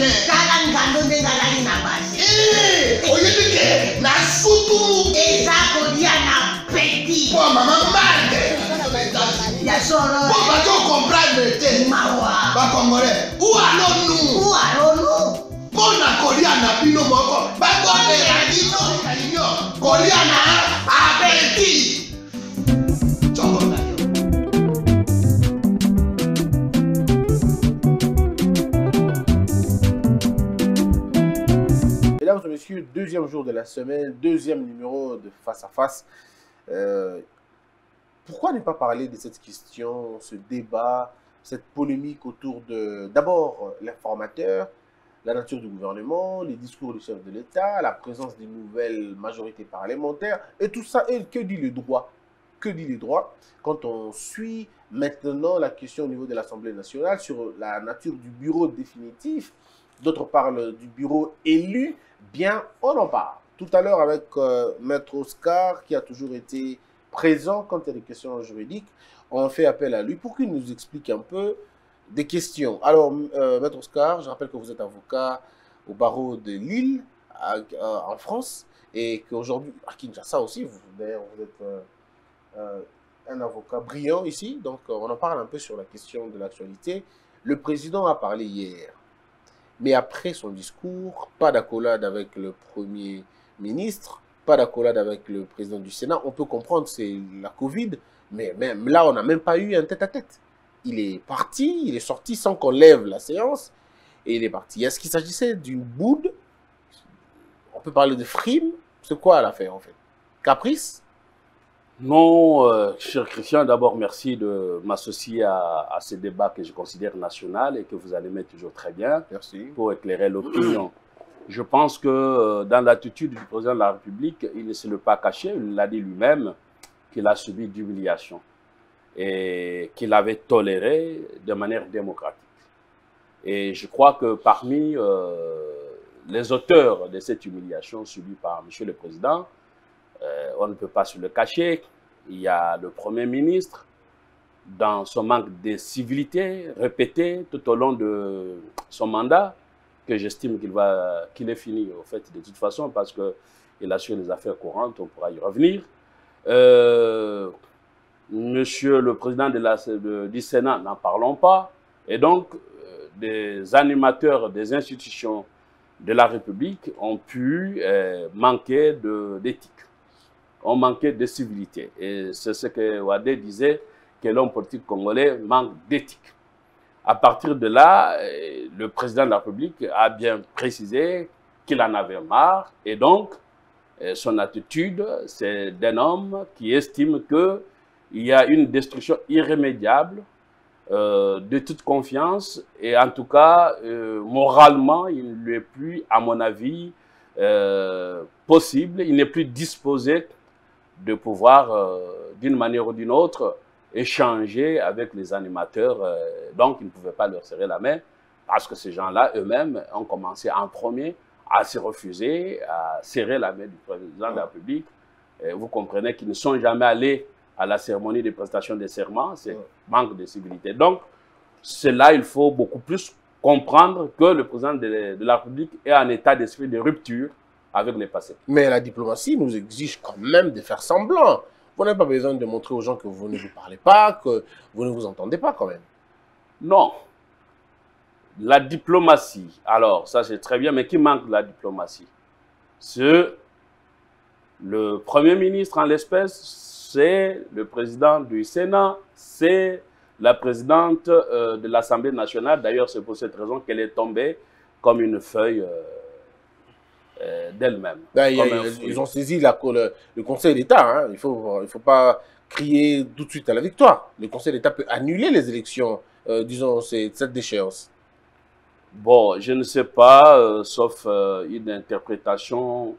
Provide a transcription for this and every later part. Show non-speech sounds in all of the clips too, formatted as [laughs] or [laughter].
nyɛ. kala nkando de ka lali na basi. ee eh, o ye bi kɛ na suturu. eza ko diya na pɛti. bɔn mama n b'a dɛ. yasɔrɔ dɛ. bɔn bato comprendre te. ma wa. ba kɔngɔ dɛ. u alo nu. u alo nu. bɔn na kɔliya na bino mɔkɔ. ba kɔ de la bino. kɔliya na a pɛti. Deuxième jour de la semaine, deuxième numéro de Face à Face. Euh, pourquoi ne pas parler de cette question, ce débat, cette polémique autour de, d'abord, l'informateur, la nature du gouvernement, les discours du chef de l'État, la présence des nouvelles majorités parlementaires, et tout ça, et que dit le droit? Que dit le droit? Quand on suit maintenant la question au niveau de l'Assemblée nationale sur la nature du bureau définitif D'autres parlent du bureau élu. Bien, on en parle. Tout à l'heure avec euh, Maître Oscar, qui a toujours été présent quand il y a des questions juridiques, on fait appel à lui pour qu'il nous explique un peu des questions. Alors, euh, Maître Oscar, je rappelle que vous êtes avocat au barreau de Lille, euh, en France, et qu'aujourd'hui, à Kinshasa aussi, vous, d'ailleurs, vous êtes un avocat brillant ici, donc on en parle un peu sur la question de l'actualité. Le président a parlé hier. Mais après son discours, pas d'accolade avec le Premier ministre, pas d'accolade avec le président du Sénat. On peut comprendre, c'est la Covid, mais même là, on n'a même pas eu un tête-à-tête. Il est parti, il est sorti sans qu'on lève la séance, et il est parti. Est-ce qu'il s'agissait d'une boude? On peut parler de frime? C'est quoi l'affaire, en fait? Caprice? Non, euh, cher Christian, d'abord merci de m'associer à, à ce débat que je considère national et que vous animez toujours très bien Merci. pour éclairer l'opinion. Je pense que euh, dans l'attitude du président de la République, il ne se l'est pas caché, il l'a dit lui-même, qu'il a subi d'humiliation et qu'il avait toléré de manière démocratique. Et je crois que parmi euh, les auteurs de cette humiliation subie par M. le Président, euh, on ne peut pas se le cacher. Il y a le Premier ministre, dans son manque de civilité répété tout au long de son mandat, que j'estime qu'il qu'il est fini au fait de toute façon parce que il assure les affaires courantes, on pourra y revenir. Euh, monsieur le président de la, du Sénat, n'en parlons pas. Et donc, euh, des animateurs des institutions de la République ont pu manquer d'éthique, ont manqué de civilité. Et c'est ce que Wadé disait, que l'homme politique congolais manque d'éthique. À partir de là, euh, le président de la République a bien précisé qu'il en avait marre et donc euh, son attitude, c'est d'un homme qui estime que il y a une destruction irrémédiable euh, de toute confiance et en tout cas, moralement, il ne lui est plus, à mon avis, possible, il n'est plus disposé de pouvoir, euh, d'une manière ou d'une autre, échanger avec les animateurs. euh, donc, il ne pouvait pas leur serrer la main parce que ces gens-là eux-mêmes ont commencé en premier à se refuser, à serrer la main du président de la République. Et vous comprenez qu'ils ne sont jamais allés à la cérémonie de prestation des serments, c'est manque de civilité. Donc, cela, il faut beaucoup plus comprendre que le président de, de la République est en état d'esprit de rupture avec le passé. Mais la diplomatie nous exige quand même de faire semblant. Vous n'avez pas besoin de montrer aux gens que vous ne vous parlez pas, que vous ne vous entendez pas quand même. Non. La diplomatie, alors, ça c'est très bien, mais qui manque de la diplomatie? C'est le Premier ministre en l'espèce, c'est le président du Sénat, c'est la présidente euh, de l'Assemblée nationale, d'ailleurs c'est pour cette raison qu'elle est tombée comme une feuille euh, euh, d'elle-même. Ils, ont saisi la, le, le Conseil d'État. hein. Il ne faut, il faut pas crier tout de suite à la victoire. Le Conseil d'État peut annuler les élections, euh, disons, cette déchéance. Bon, je ne sais pas, euh, sauf une interprétation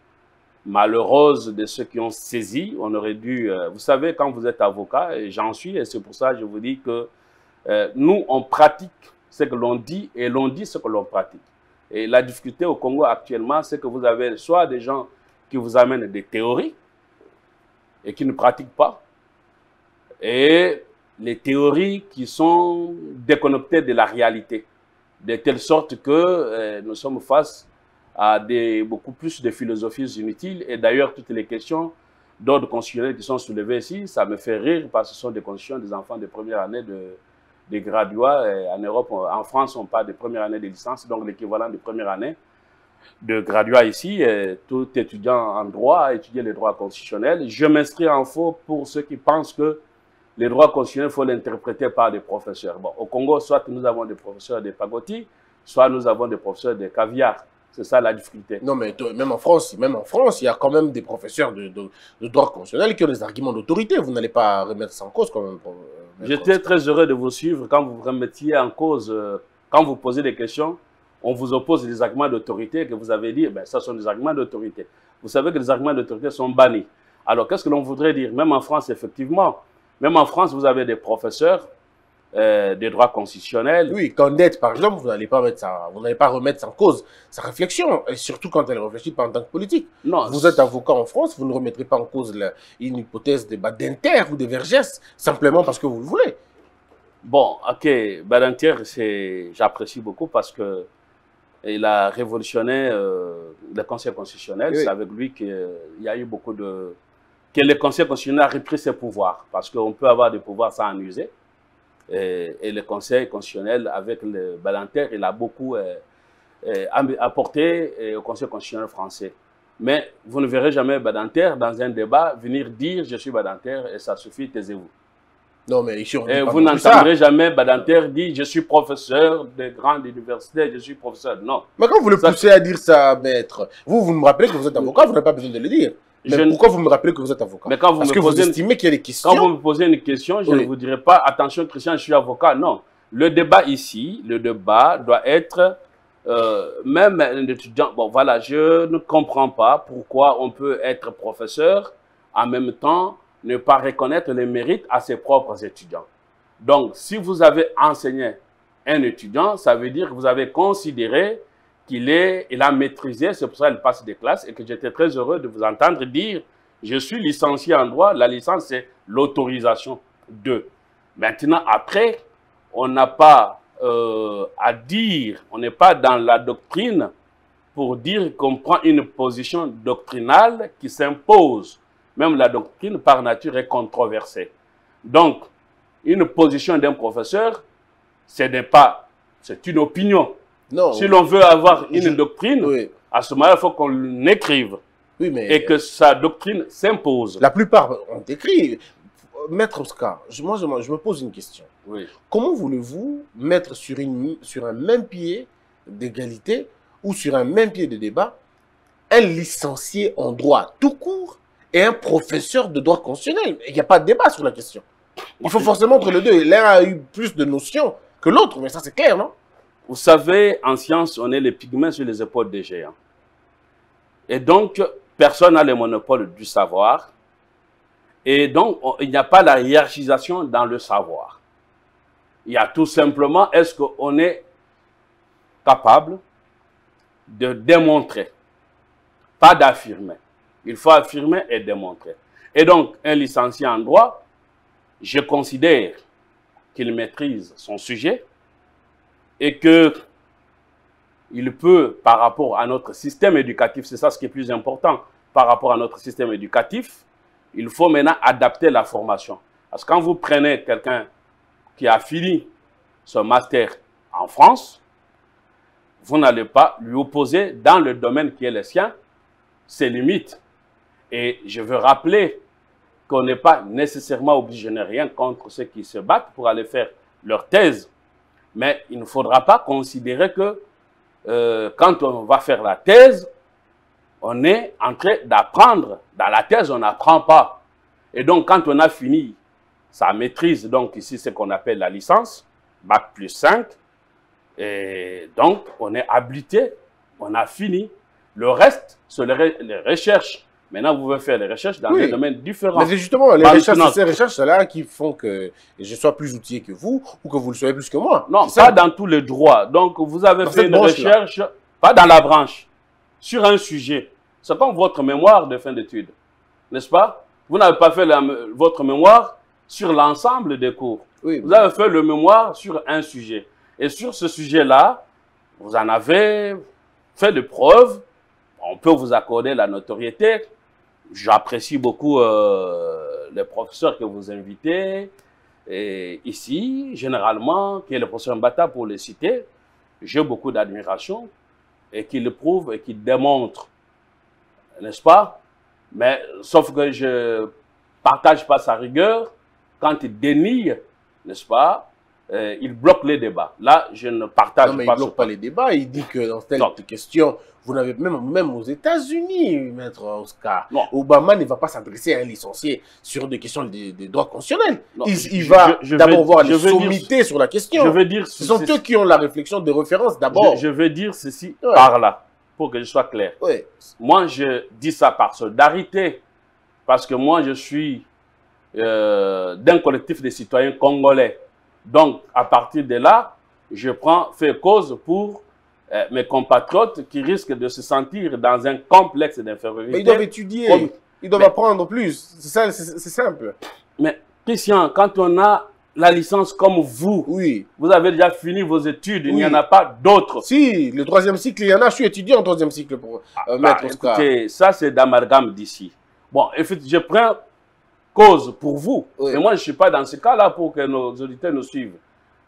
malheureuse de ceux qui ont saisi. On aurait dû, vous savez, quand vous êtes avocat, et j'en suis, et c'est pour ça que je vous dis que nous, on pratique ce que l'on dit et l'on dit ce que l'on pratique. Et la difficulté au Congo actuellement, c'est que vous avez soit des gens qui vous amènent des théories et qui ne pratiquent pas, et les théories qui sont déconnectées de la réalité de telle sorte que euh, nous sommes face à beaucoup plus de philosophies inutiles. Et d'ailleurs, toutes les questions d'ordre constitutionnel qui sont soulevées ici, ça me fait rire parce que ce sont des constitutions des enfants de première année de, de graduats. Et en Europe, en France, on parle de première année de licence, donc l'équivalent de première année de graduat ici. Et tout étudiant en droit a étudié les droits constitutionnels. Je m'inscris en faux pour ceux qui pensent que les droits constitutionnels, il faut l'interpréter par des professeurs. Bon, au Congo, soit nous avons des professeurs de pagoti, soit nous avons des professeurs de caviar. C'est ça la difficulté. Non, mais même en France, même en France, il y a quand même des professeurs de, de, de droit constitutionnel qui ont des arguments d'autorité. Vous n'allez pas remettre ça en cause quand même. euh, J'étais très heureux de vous suivre. Quand vous remettiez en cause, euh, quand vous posez des questions, on vous oppose des arguments d'autorité que vous avez dit, ben, ça sont des arguments d'autorité. Vous savez que les arguments d'autorité sont bannis. Alors, qu'est-ce que l'on voudrait dire? Même en France, effectivement, même en France, vous avez des professeurs euh, des droits constitutionnels. Oui, Candette, par exemple, vous n'allez pas mettre ça, vous n'allez pas remettre en cause sa réflexion, et surtout quand elle réfléchit pas en tant que politique. Non, Vous êtes avocat en France, vous ne remettrez pas en cause la- une hypothèse de bah, d'inter ou de vergesse, simplement parce que vous le voulez. Bon, ok, Badentier, c'est, j'apprécie beaucoup parce que il a révolutionné euh, le Conseil constitutionnel. Oui. C'est avec lui qu'il y a eu beaucoup de... que le Conseil constitutionnel a repris ses pouvoirs. Parce qu'on peut avoir des pouvoirs sans en user. Et, et le Conseil constitutionnel, avec le Badentier, il a beaucoup euh, euh, apporté euh, au Conseil constitutionnel français. Mais vous ne verrez jamais Badentier dans un débat venir dire « je suis Badentier » et ça suffit, taisez-vous. Non, mais ici, on Et vous n'entendrez jamais Badinter dire je suis professeur de grande université, je suis professeur. Non. Mais quand vous le Ça- poussez à dire ça, maître, vous, vous me rappelez que vous êtes avocat, vous n'avez pas besoin de le dire. Mais Je ne- pourquoi vous me rappelez que vous êtes avocat Mais quand vous Parce me que vous une- estimez qu'il y a des questions. Quand vous me posez une question, je Oui. ne vous dirai pas attention Christian, je suis avocat. Non. Le débat ici, le débat doit être euh, même un étudiant. Bon, voilà, je ne comprends pas pourquoi on peut être professeur en même temps ne pas reconnaître les mérites à ses propres étudiants. Donc, si vous avez enseigné un étudiant, ça veut dire que vous avez considéré qu'il il a maîtrisé, c'est pour ça qu'il passe des classes et que j'étais très heureux de vous entendre dire je suis licencié en droit, la licence c'est l'autorisation de. Maintenant, après, on n'a pas euh, à dire, on n'est pas dans la doctrine pour dire qu'on prend une position doctrinale qui s'impose. Même la doctrine par nature est controversée. Donc, une position d'un professeur, ce n'est pas, c'est une opinion. Non. Si l'on veut avoir une Je- doctrine, Oui, à ce moment-là, il faut qu'on l'écrive oui, mais et que sa doctrine s'impose. la plupart ont écrit. Maître Oscar, je- moi, je, me- je me pose une question. Oui. Comment voulez-vous mettre sur, une, sur un même pied d'égalité ou sur un même pied de débat un licencié en droit tout court et un professeur de droit constitutionnel? Il n'y a pas de débat sur la question. Il faut forcément entre les deux. L'un a eu plus de notions que l'autre, mais ça c'est clair, non? Vous savez, en science, on est les pygmées sur les épaules des géants. Et donc, personne n'a le monopole du savoir. Et donc, on- il n'y a pas la hiérarchisation dans le savoir. Il y a tout simplement, est-ce qu'on est capable de démontrer, pas d'affirmer. Il faut affirmer et démontrer. Et donc, un licencié en droit, je considère qu'il maîtrise son sujet et que il peut, par rapport à notre système éducatif, c'est ça ce qui est plus important, par rapport à notre système éducatif, il faut maintenant adapter la formation. Parce que quand vous prenez quelqu'un qui a fini son master en France, vous n'allez pas lui opposer dans le domaine qui est le sien ses limites. Et je veux rappeler qu'on n'est pas nécessairement obligé, je n'ai rien contre ceux qui se battent pour aller faire leur thèse. Mais il ne faudra pas considérer que euh, quand on va faire la thèse, on est en train d'apprendre. Dans la thèse, on n'apprend pas. Et donc, quand on a fini sa maîtrise, donc ici, ce qu'on appelle la licence, Bac plus 5, et donc, on est habilité, on a fini. Le reste, c'est les recherches. Maintenant, vous pouvez faire les recherches dans Oui. des domaines différents. Mais c'est justement les Par recherches, c'est ces recherches-là qui font que je sois plus outillé que vous ou que vous le soyez plus que moi. Non, ça. pas dans tous les droits. Donc, vous avez Dans fait une recherche, pas dans la branche, sur un sujet. C'est comme votre mémoire de fin d'études, n'est-ce pas? Vous n'avez pas fait la- votre mémoire sur l'ensemble des cours. Oui. Vous avez fait le mémoire sur un sujet. Et sur ce sujet-là, vous en avez fait de preuves. On peut vous accorder la notoriété. J'apprécie beaucoup euh, les professeurs que vous invitez. Et ici, généralement, qui est le professeur Mbata pour les citer, j'ai beaucoup d'admiration et qui le prouve et qui démontre, n'est-ce pas? Mais sauf que je partage pas sa rigueur. Quand il dénie, n'est-ce pas? Euh, Il bloque les débats. Là, je ne partage Non, mais il pas bloque ce pas les débats. Il dit que dans telle Non. question, vous n'avez même, même aux États-Unis, maître Oscar, Non. Obama ne va pas s'adresser à un licencié sur des questions de, de droit constitutionnel. Non, il, il je- va d'abord voir les dire- sommités sur la question. Je veux dire, Ce sont eux qui ont la réflexion de référence d'abord. je, je veux dire ceci Ouais. par là, pour que je sois clair. Ouais. Moi, je dis ça par solidarité, parce que moi, je suis euh, d'un collectif de citoyens congolais. Donc, à partir de là, je prends, fais cause pour euh, mes compatriotes qui risquent de se sentir dans un complexe Mais ils d'infériorité. doivent étudier. Comme- Ils doivent Mais- apprendre plus. C'est simple. Mais, Christian, quand on a la licence comme vous, Oui. vous avez déjà fini vos études, il n'y en a pas d'autres. Si, le troisième cycle, il y en a. Je suis étudiant en troisième cycle pour euh, Bah, maître Oscar. écoutez, ça c'est d'amalgame d'ici. Bon, effectivement, je prends cause pour vous. Oui. Mais moi, je ne suis pas dans ce cas-là pour que nos auditeurs nous suivent.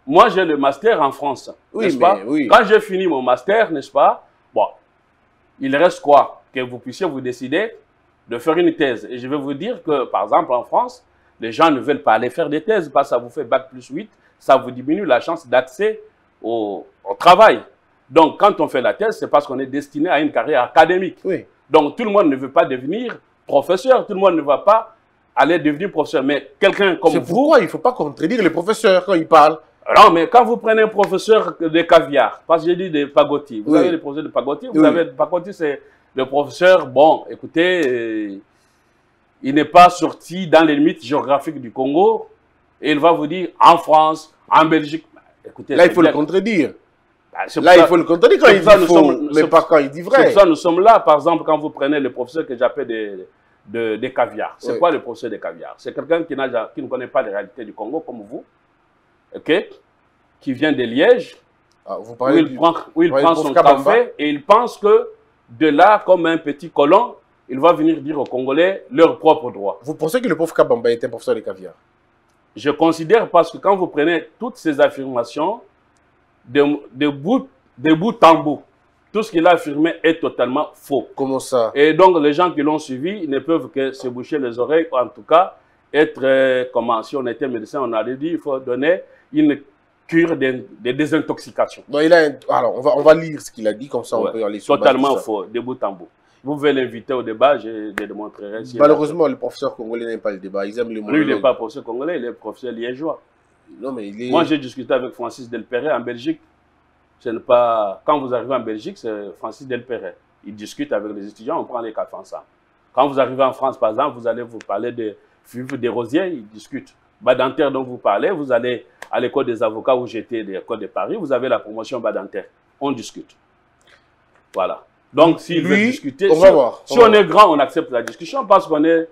Moi, j'ai le master en France. Oui, n'est-ce pas? oui. Quand j'ai fini mon master, n'est-ce pas? Bon, il reste quoi? Que vous puissiez vous décider de faire une thèse. Et je vais vous dire que, par exemple, en France, les gens ne veulent pas aller faire des thèses parce que ça vous fait bac plus 8, ça vous diminue la chance d'accès au, au travail. Donc, quand on fait la thèse, c'est parce qu'on est destiné à une carrière académique. Oui. Donc, tout le monde ne veut pas devenir professeur, tout le monde ne va pas aller devenir professeur. Mais quelqu'un comme C'est vous, pourquoi il ne faut pas contredire les professeurs quand ils parlent. non, mais quand vous prenez un professeur de caviar, parce que j'ai dit de Pagotti, vous Oui. avez le professeur de Pagotti, vous Oui. avez Pagotti, c'est le professeur, bon, écoutez, euh, il n'est pas sorti dans les limites géographiques du Congo, et il va vous dire en France, en Belgique. Écoutez, Là, il c'est faut le contredire. Bah, c'est Là, il faut le contredire quand c'est il dit nous faux, mais c'est- pas quand il dit C'est vrai. pour ça que nous sommes là, par exemple, quand vous prenez le professeur que j'appelle des, de, des caviars. C'est Oui. quoi le professeur des caviars? C'est quelqu'un qui, qui ne connaît pas les réalités du Congo comme vous, ok qui vient de Liège, Ah, vous où il du... prend, où il prend son Kabamba. café et il pense que de là, comme un petit colon, il va venir dire aux Congolais leurs propres droits. Vous pensez que le pauvre Kabamba était un professeur de caviar? Je considère parce que quand vous prenez toutes ces affirmations, de, de, bout, de bout en bout, tout ce qu'il a affirmé est totalement faux. Comment ça? Et donc, les gens qui l'ont suivi ne peuvent que se boucher les oreilles, ou en tout cas, être, euh, comment, si on était médecin, on allait dire, il faut donner une cure de, de désintoxication. Non, il a un- Alors, on va, on va lire ce qu'il a dit, comme ça on peut aller sur Totalement faux, de bout en bout. Vous pouvez l'inviter au débat, je, je démontrerai. si- Malheureusement, le professeur congolais n'aime pas le débat. Ils aiment le Lui, il n'est pas professeur congolais, il est professeur liégeois. Non, mais il est... Moi, j'ai discuté avec Francis Delperret en Belgique. Ce n'est pas... Quand vous arrivez en Belgique, c'est Francis Delperret. Il discute avec les étudiants, on prend les cafés ensemble. Quand vous arrivez en France, par exemple, vous allez vous parler de Philippe des Rosiers, ils discutent. Badinter dont vous parlez, vous allez à l'école des avocats où j'étais, l'école de Paris, vous avez la promotion Badinter. On discute. Voilà. Donc, s'il veut discuter, on si, va voir, on si va on est grand, on accepte la discussion parce qu'on est,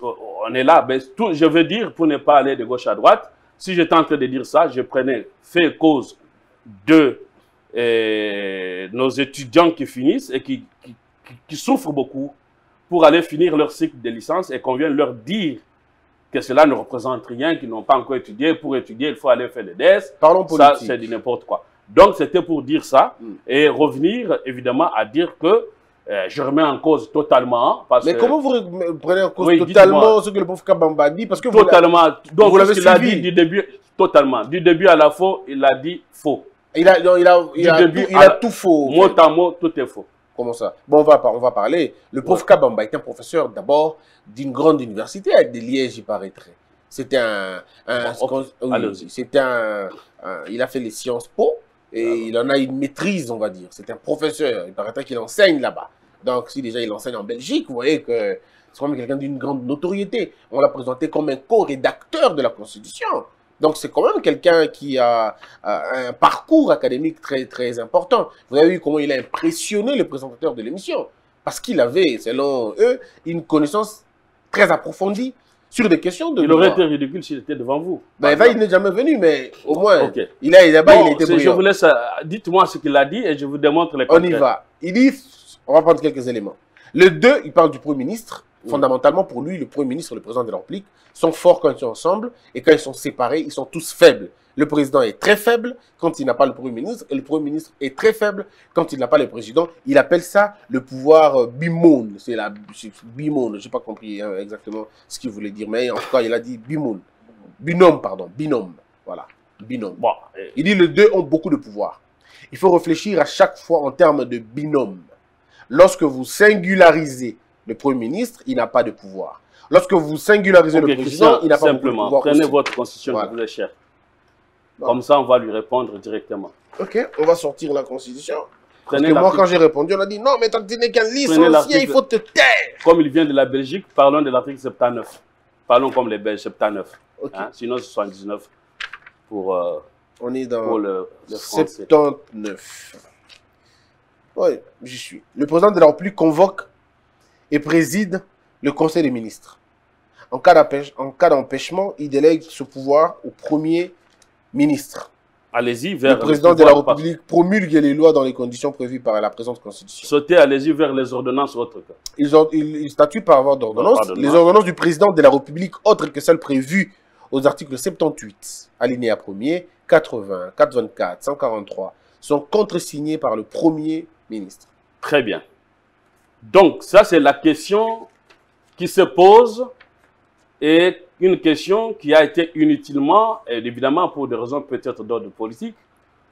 on est là. Tout, je veux dire, pour ne pas aller de gauche à droite, si j'étais en train de dire ça, je prenais fait cause de euh, nos étudiants qui finissent et qui, qui, souffrent beaucoup pour aller finir leur cycle de licence et qu'on vienne leur dire que cela ne représente rien, qu'ils n'ont pas encore étudié. Pour étudier, il faut aller faire le DES. Parlons Ça, politique. c'est du n'importe quoi. Donc, c'était pour dire ça Mm. et revenir évidemment à dire que euh, je remets en cause totalement. Parce Mais comment vous re- prenez en cause Oui, totalement ce que le pauvre Kabamba dit? Parce que vous Totalement. Donc, vous l'avez ce qu'il a suivi. dit du début, totalement. Du début à la fin, il a dit faux. Il a, non, il a, il Du a, début tout, il à a la- tout faux. Mot à mot, tout est faux. Comment ça? Bon, on va, par- on va parler. Le pauvre Kabamba est un professeur d'abord d'une grande université avec des lièges, il paraîtrait. C'était un. un Bon, oui, allez-y. c'était un, un- Il a fait les sciences po et il en a une maîtrise, on va dire. C'est un professeur. Il paraîtrait qu'il enseigne là-bas. Donc, si déjà il enseigne en Belgique, vous voyez que c'est quand même quelqu'un d'une grande notoriété. On l'a présenté comme un co-rédacteur de la Constitution. Donc, c'est quand même quelqu'un qui a, a un parcours académique très, très important. Vous avez vu comment il a impressionné le présentateur de l'émission. Parce qu'il avait, selon eux, une connaissance très approfondie sur des questions de Il aurait été ridicule s'il était devant vous. Ben, ben, il n'est jamais venu, mais au moins, Ok. il a, là-bas, Bon, il a été c'est- je brillant. vous laisse. euh, Dites-moi ce qu'il a dit et je vous démontre les On y va. Il dit, on va prendre quelques éléments. Le 2, il parle du Premier ministre. Oui. Fondamentalement, pour lui, le Premier ministre et le Président de la République sont forts quand ils sont ensemble et quand ils sont séparés, ils sont tous faibles. Le Président est très faible quand il n'a pas le Premier ministre et le Premier ministre est très faible quand il n'a pas le Président. Il appelle ça le pouvoir euh, bimone. C'est la bimone. Je n'ai pas compris hein, exactement ce qu'il voulait dire, mais en tout cas, il a dit bimone. Binôme, pardon. Binôme. Voilà. Binôme. Bon, Il dit les deux ont beaucoup de pouvoir. Il faut réfléchir à chaque fois en termes de binôme. Lorsque vous singularisez le Premier ministre, il n'a pas de pouvoir. Lorsque vous singularisez le président, il n'a pas de simplement, pouvoir. prenez aussi. votre constitution Voilà. vous chère. Bon. Comme ça, on va lui répondre directement. Ok, on va sortir la constitution. Parce Prenez que moi, quand j'ai répondu, on a dit non, mais tant que tu n'es qu'un licencié, il faut te taire. Comme il vient de la Belgique, parlons de l'article 79. Parlons comme les Belges, 79. Ok, hein, Sinon, 79 pour, euh, on est dans pour le, le français. 79. Oui, j'y suis. Le président de la République convoque et préside le Conseil des ministres. En cas d'empêche- en cas d'empêchement, il délègue ce pouvoir au Premier ministre. Allez-y vers Le président de la République promulgue les lois dans les conditions prévues par la présente Constitution. Sautez, allez-y vers les ordonnances autres. que- Ils, ont- ils- ils statuent par ordonnance. Les ordonnances du président de la République, autres que celles prévues aux articles 78, alinéa 1er, 80, 424, 143, sont contresignées par le Premier ministre. Très bien. Donc, ça, c'est la question qui se pose et une question qui a été inutilement, et évidemment pour des raisons peut-être d'ordre politique,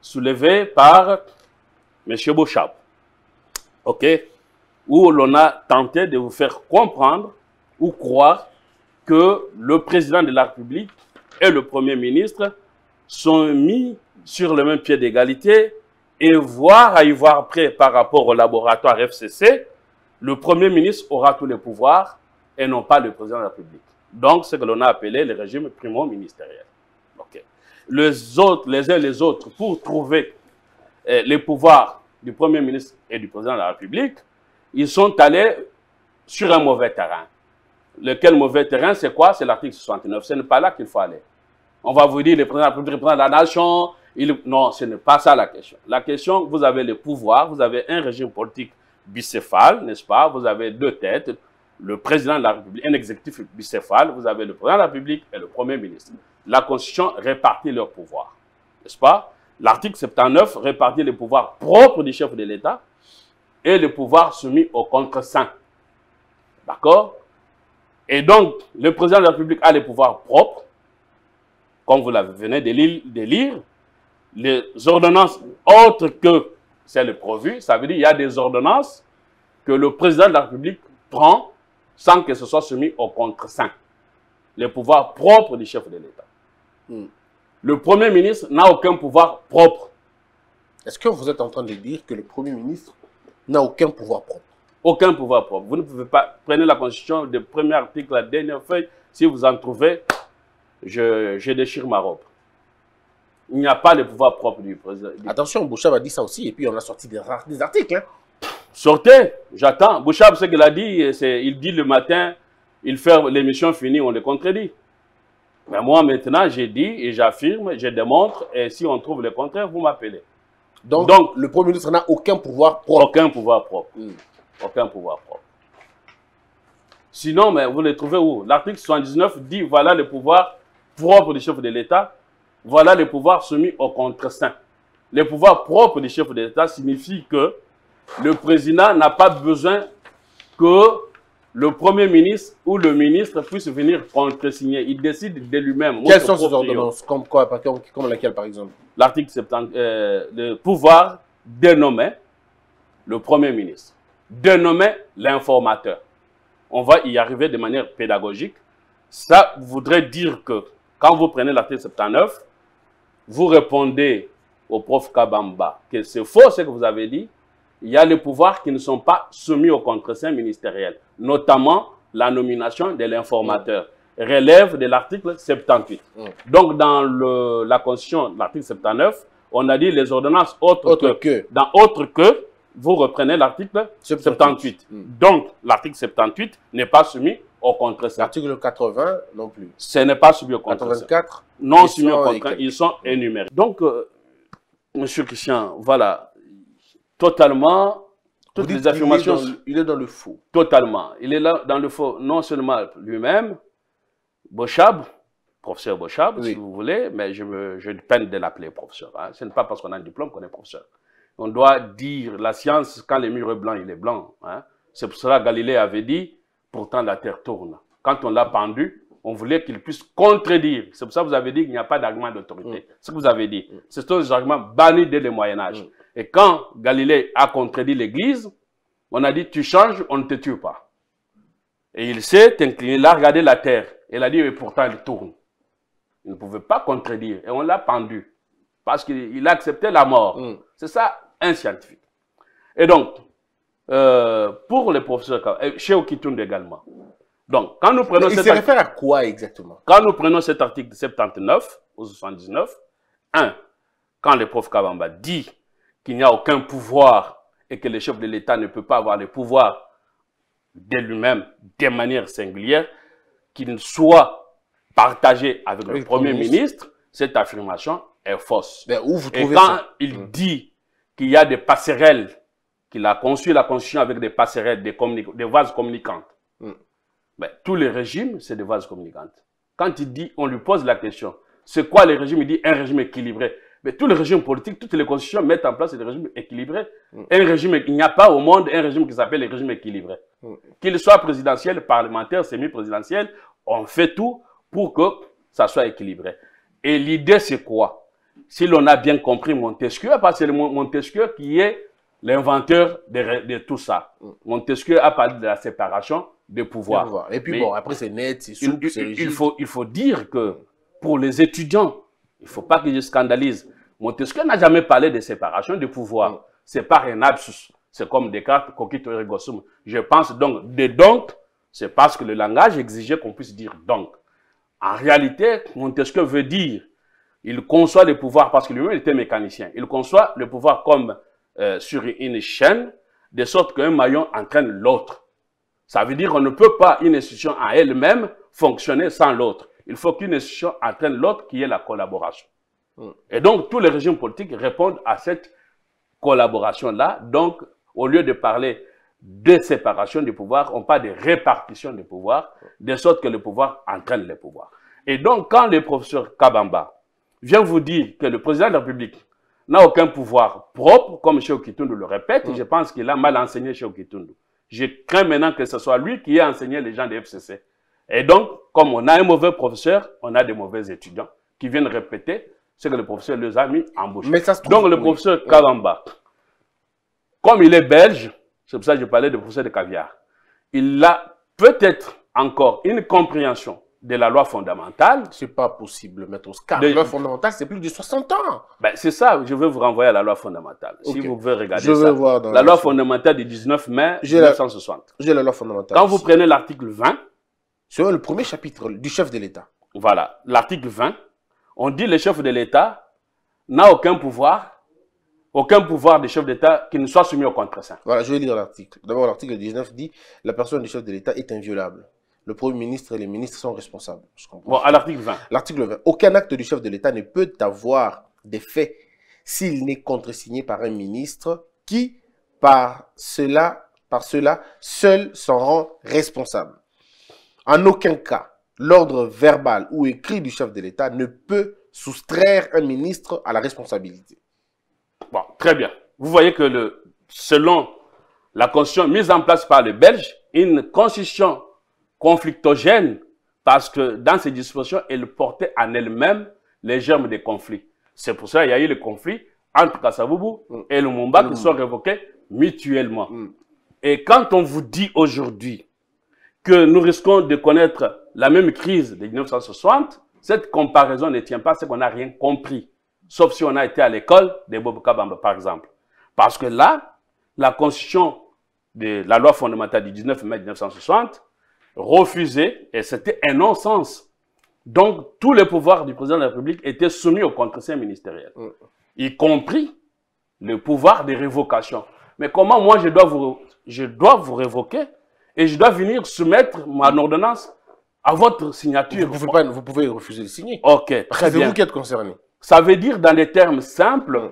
soulevée par M. Beauchamp. OK? Où l'on a tenté de vous faire comprendre ou croire que le président de la République et le Premier ministre sont mis sur le même pied d'égalité et voir à y voir près par rapport au laboratoire FCC, le Premier ministre aura tous les pouvoirs et non pas le président de la République. Donc, ce que l'on a appelé le régime primo-ministériel. Les autres, les uns les autres, pour trouver euh, les pouvoirs du Premier ministre et du président de la République, ils sont allés sur un mauvais terrain. Lequel mauvais terrain, c'est quoi? C'est l'article 69. Ce n'est pas là qu'il faut aller. On va vous dire, le président de la République, de la nation, il- Non, ce n'est pas ça la question. La question, vous avez le pouvoir, vous avez un régime politique bicéphale, n'est-ce pas? Vous avez deux têtes, le président de la République, un exécutif bicéphale, vous avez le président de la République et le Premier ministre. La Constitution répartit leurs pouvoirs, n'est-ce pas? L'article 79 répartit les pouvoirs propres du chef de l'État et les pouvoirs soumis au contre-saint. D'accord? Et donc, le président de la République a les pouvoirs propres, comme vous l'avez venez de lire, de lire, les ordonnances autres que celles prévues, ça veut dire qu'il y a des ordonnances que le président de la République prend sans que ce soit soumis au contre-saint. Les pouvoirs propres du chef de l'État. Hmm. Le Premier ministre n'a aucun pouvoir propre. Est-ce que vous êtes en train de dire que le Premier ministre n'a aucun pouvoir propre? Aucun pouvoir propre. Vous ne pouvez pas. Prenez la Constitution, le premier article, la dernière feuille. Si vous en trouvez, je, je déchire ma robe. Il n'y a pas de pouvoir propre du président. Attention, Bouchard a dit ça aussi, et puis on a sorti des, des articles. hein. Sortez, j'attends. Bouchab, ce qu'il a dit, c'est il dit le matin, il fait l'émission finie, on le contredit. Mais moi, maintenant, j'ai dit et j'affirme, je démontre, et si on trouve le contraire, vous m'appelez. Donc, Donc- le Premier ministre n'a aucun pouvoir propre. Aucun pouvoir propre. Hmm. Aucun pouvoir propre. Sinon, mais vous les trouvez où? L'article 79 dit voilà le pouvoir propre du chef de l'État, voilà le pouvoir soumis au contre-saint. Le pouvoir propre du chef de l'État signifie que le président n'a pas besoin que le Premier ministre ou le ministre puisse venir contresigner. Il décide de lui-même. Quelles sont ces ordonnances? Comme, quoi, comme laquelle, par exemple? L'article 70, euh, le pouvoir dénommer le Premier ministre, dénommer l'informateur. On va y arriver de manière pédagogique. Ça voudrait dire que quand vous prenez l'article 79, vous répondez au prof Kabamba que c'est faux ce que vous avez dit. Il y a les pouvoirs qui ne sont pas soumis au contre-saint ministériel, notamment la nomination de l'informateur, relève de l'article 78. Mm. Donc, dans le- la Constitution, l'article 79, on a dit les ordonnances autres, Autre que. que. Dans autre que, vous reprenez l'article 78. Mm. Donc, l'article 78 n'est pas soumis au contre-saint. L'article 80 non plus. Ce n'est pas soumis au contre-saint 84, non soumis au contrat, ils sont énumérés. Donc, euh, Monsieur Christian, voilà, totalement, toutes dites les affirmations, est dans Il est dans le faux. totalement. Il est là dans le faux, non seulement lui-même, Bochab, professeur Bochab, Oui. si vous voulez, mais je, me, je peine de l'appeler professeur. hein. Ce n'est pas parce qu'on a un diplôme qu'on est professeur. On doit dire la science, quand le mur est blanc, il est blanc. hein. C'est pour cela que Galilée avait dit, pourtant la terre tourne. Quand on l'a pendu, on voulait qu'il puisse contredire. C'est pour ça que vous avez dit qu'il n'y a pas d'argument d'autorité. C'est ce que vous avez dit. Ce sont des arguments bannis dès le Moyen-Âge. Mm. Et quand Galilée a contredit l'Église, on a dit, tu changes, on ne te tue pas. Et il s'est incliné, il a regardé la terre. Et il a dit, et pourtant elle tourne. Il ne pouvait pas contredire. Et on l'a pendu. Parce qu'il il a accepté la mort. Mm. C'est ça, un scientifique. Et donc, euh, pour les professeurs, et chez Okitunde également. Donc, quand nous prenons Il cet se réfère à quoi exactement? Quand nous prenons cet article 79 ou 79, un, quand le prof Kabamba dit qu'il n'y a aucun pouvoir et que le chef de l'État ne peut pas avoir le pouvoir de lui-même de manière singulière, qu'il soit partagé avec le Avec le Premier ministre, cette affirmation est fausse. Ben, Où vous Et trouvez quand ça? il Mm. dit qu'il y a des passerelles, qu'il a conçu la Constitution avec des passerelles, des, des vases communicantes, Mm. ben, tous les régimes, c'est des vases communicantes. Quand il dit, on lui pose la question, c'est quoi les régimes? Il dit un régime équilibré. Mais tous les régimes politiques, toutes les constitutions mettent en place des régimes équilibrés. Mm. Un régime, il n'y a pas au monde un régime qui s'appelle le régime équilibré. Mm. Qu'il soit présidentiel, parlementaire, semi-présidentiel, on fait tout pour que ça soit équilibré. Et l'idée, c'est quoi? Si l'on a bien compris Montesquieu, parce que c'est le Mon- Montesquieu qui est l'inventeur de, tout ça. Mm. Montesquieu a parlé de la séparation des pouvoirs. Pouvoir. Et puis Mais- bon, après c'est net, c'est Il, souple, il- il faut, il faut dire que pour les étudiants, il ne faut pas que je scandalise. Montesquieu n'a jamais parlé de séparation des pouvoirs. Mm. C'est pas un absus. C'est comme Descartes, cogito ergo sum. Je pense donc, de donc, c'est parce que le langage exigeait qu'on puisse dire donc. En réalité, Montesquieu veut dire, il conçoit le pouvoir, parce que lui-même était mécanicien, il conçoit le pouvoir comme euh, sur une chaîne, de sorte qu'un maillon entraîne l'autre. Ça veut dire qu'on ne peut pas, une institution à elle-même, fonctionner sans l'autre. Il faut qu'une institution entraîne l'autre qui est la collaboration. Mm. Et donc, tous les régimes politiques répondent à cette collaboration-là. Donc, au lieu de parler de séparation du pouvoir, on parle de répartition du pouvoir, de sorte que le pouvoir entraîne le pouvoir. Et donc, quand le professeur Kabamba vient vous dire que le président de la République n'a aucun pouvoir propre, comme Cheikh Kitundu le répète, Mm. je pense qu'il a mal enseigné Cheikh Kitundu. Je crains maintenant que ce soit lui qui ait enseigné les gens de FCC. Et donc, comme on a un mauvais professeur, on a des mauvais étudiants qui viennent répéter ce que le professeur les a mis en bouche. Mais ça se trouve- Donc, le oui. professeur Kabamba, comme il est belge, c'est pour ça que je parlais de professeur de caviar, il a peut-être encore une compréhension de la loi fondamentale. C'est pas possible, maître Oscar. De- La loi fondamentale, c'est plus de 60 ans. Ben, c'est ça, je veux vous renvoyer à la loi fondamentale. Si vous pouvez regarder Je ça. vais voir dans la loi fondamentale du 19 mai J'ai la- 1960. J'ai la loi fondamentale. Quand vous prenez l'article 20, C'est le premier chapitre du chef de l'État. voilà, l'article 20, on dit le chef de l'État n'a aucun pouvoir, aucun pouvoir de chef d'État qui ne soit soumis au contre-saint. Voilà, je vais lire l'article. D'abord, l'article 19 dit La personne du chef de l'État est inviolable. Le Premier ministre et les ministres sont responsables. Je comprends. Bon, à l'article 20. L'article 20. Aucun acte du chef de l'État ne peut avoir d'effet s'il n'est contresigné par un ministre qui, par cela, par cela, seul s'en rend responsable. En aucun cas, l'ordre verbal ou écrit du chef de l'État ne peut soustraire un ministre à la responsabilité. Bon, très bien. Vous voyez que le, selon la constitution mise en place par les Belges, une constitution conflictogène, parce que dans ces dispositions, elle portait en elle-même les germes des conflits. C'est pour ça qu'il y a eu le conflit entre Kassaboubou et Lumumba qui sont révoqués mutuellement. Mm. Et quand on vous dit aujourd'hui que nous risquons de connaître la même crise de 1960, cette comparaison ne tient pas, c'est qu'on n'a rien compris. Sauf si on a été à l'école de Bob Kabamba, par exemple. Parce que là, la constitution de la loi fondamentale du 19 mai 1960 refusait, et c'était un non-sens. Donc, tous les pouvoirs du président de la République étaient soumis au contre ministériel, Mm. y compris le pouvoir de révocation. Mais comment moi je dois vous, je dois vous révoquer et je dois venir soumettre mon ordonnance à votre signature? Vous pouvez, pas, vous pouvez refuser de signer. Ok, très C'est bien. vous qui êtes concerné. Ça veut dire, dans des termes simples, Mm.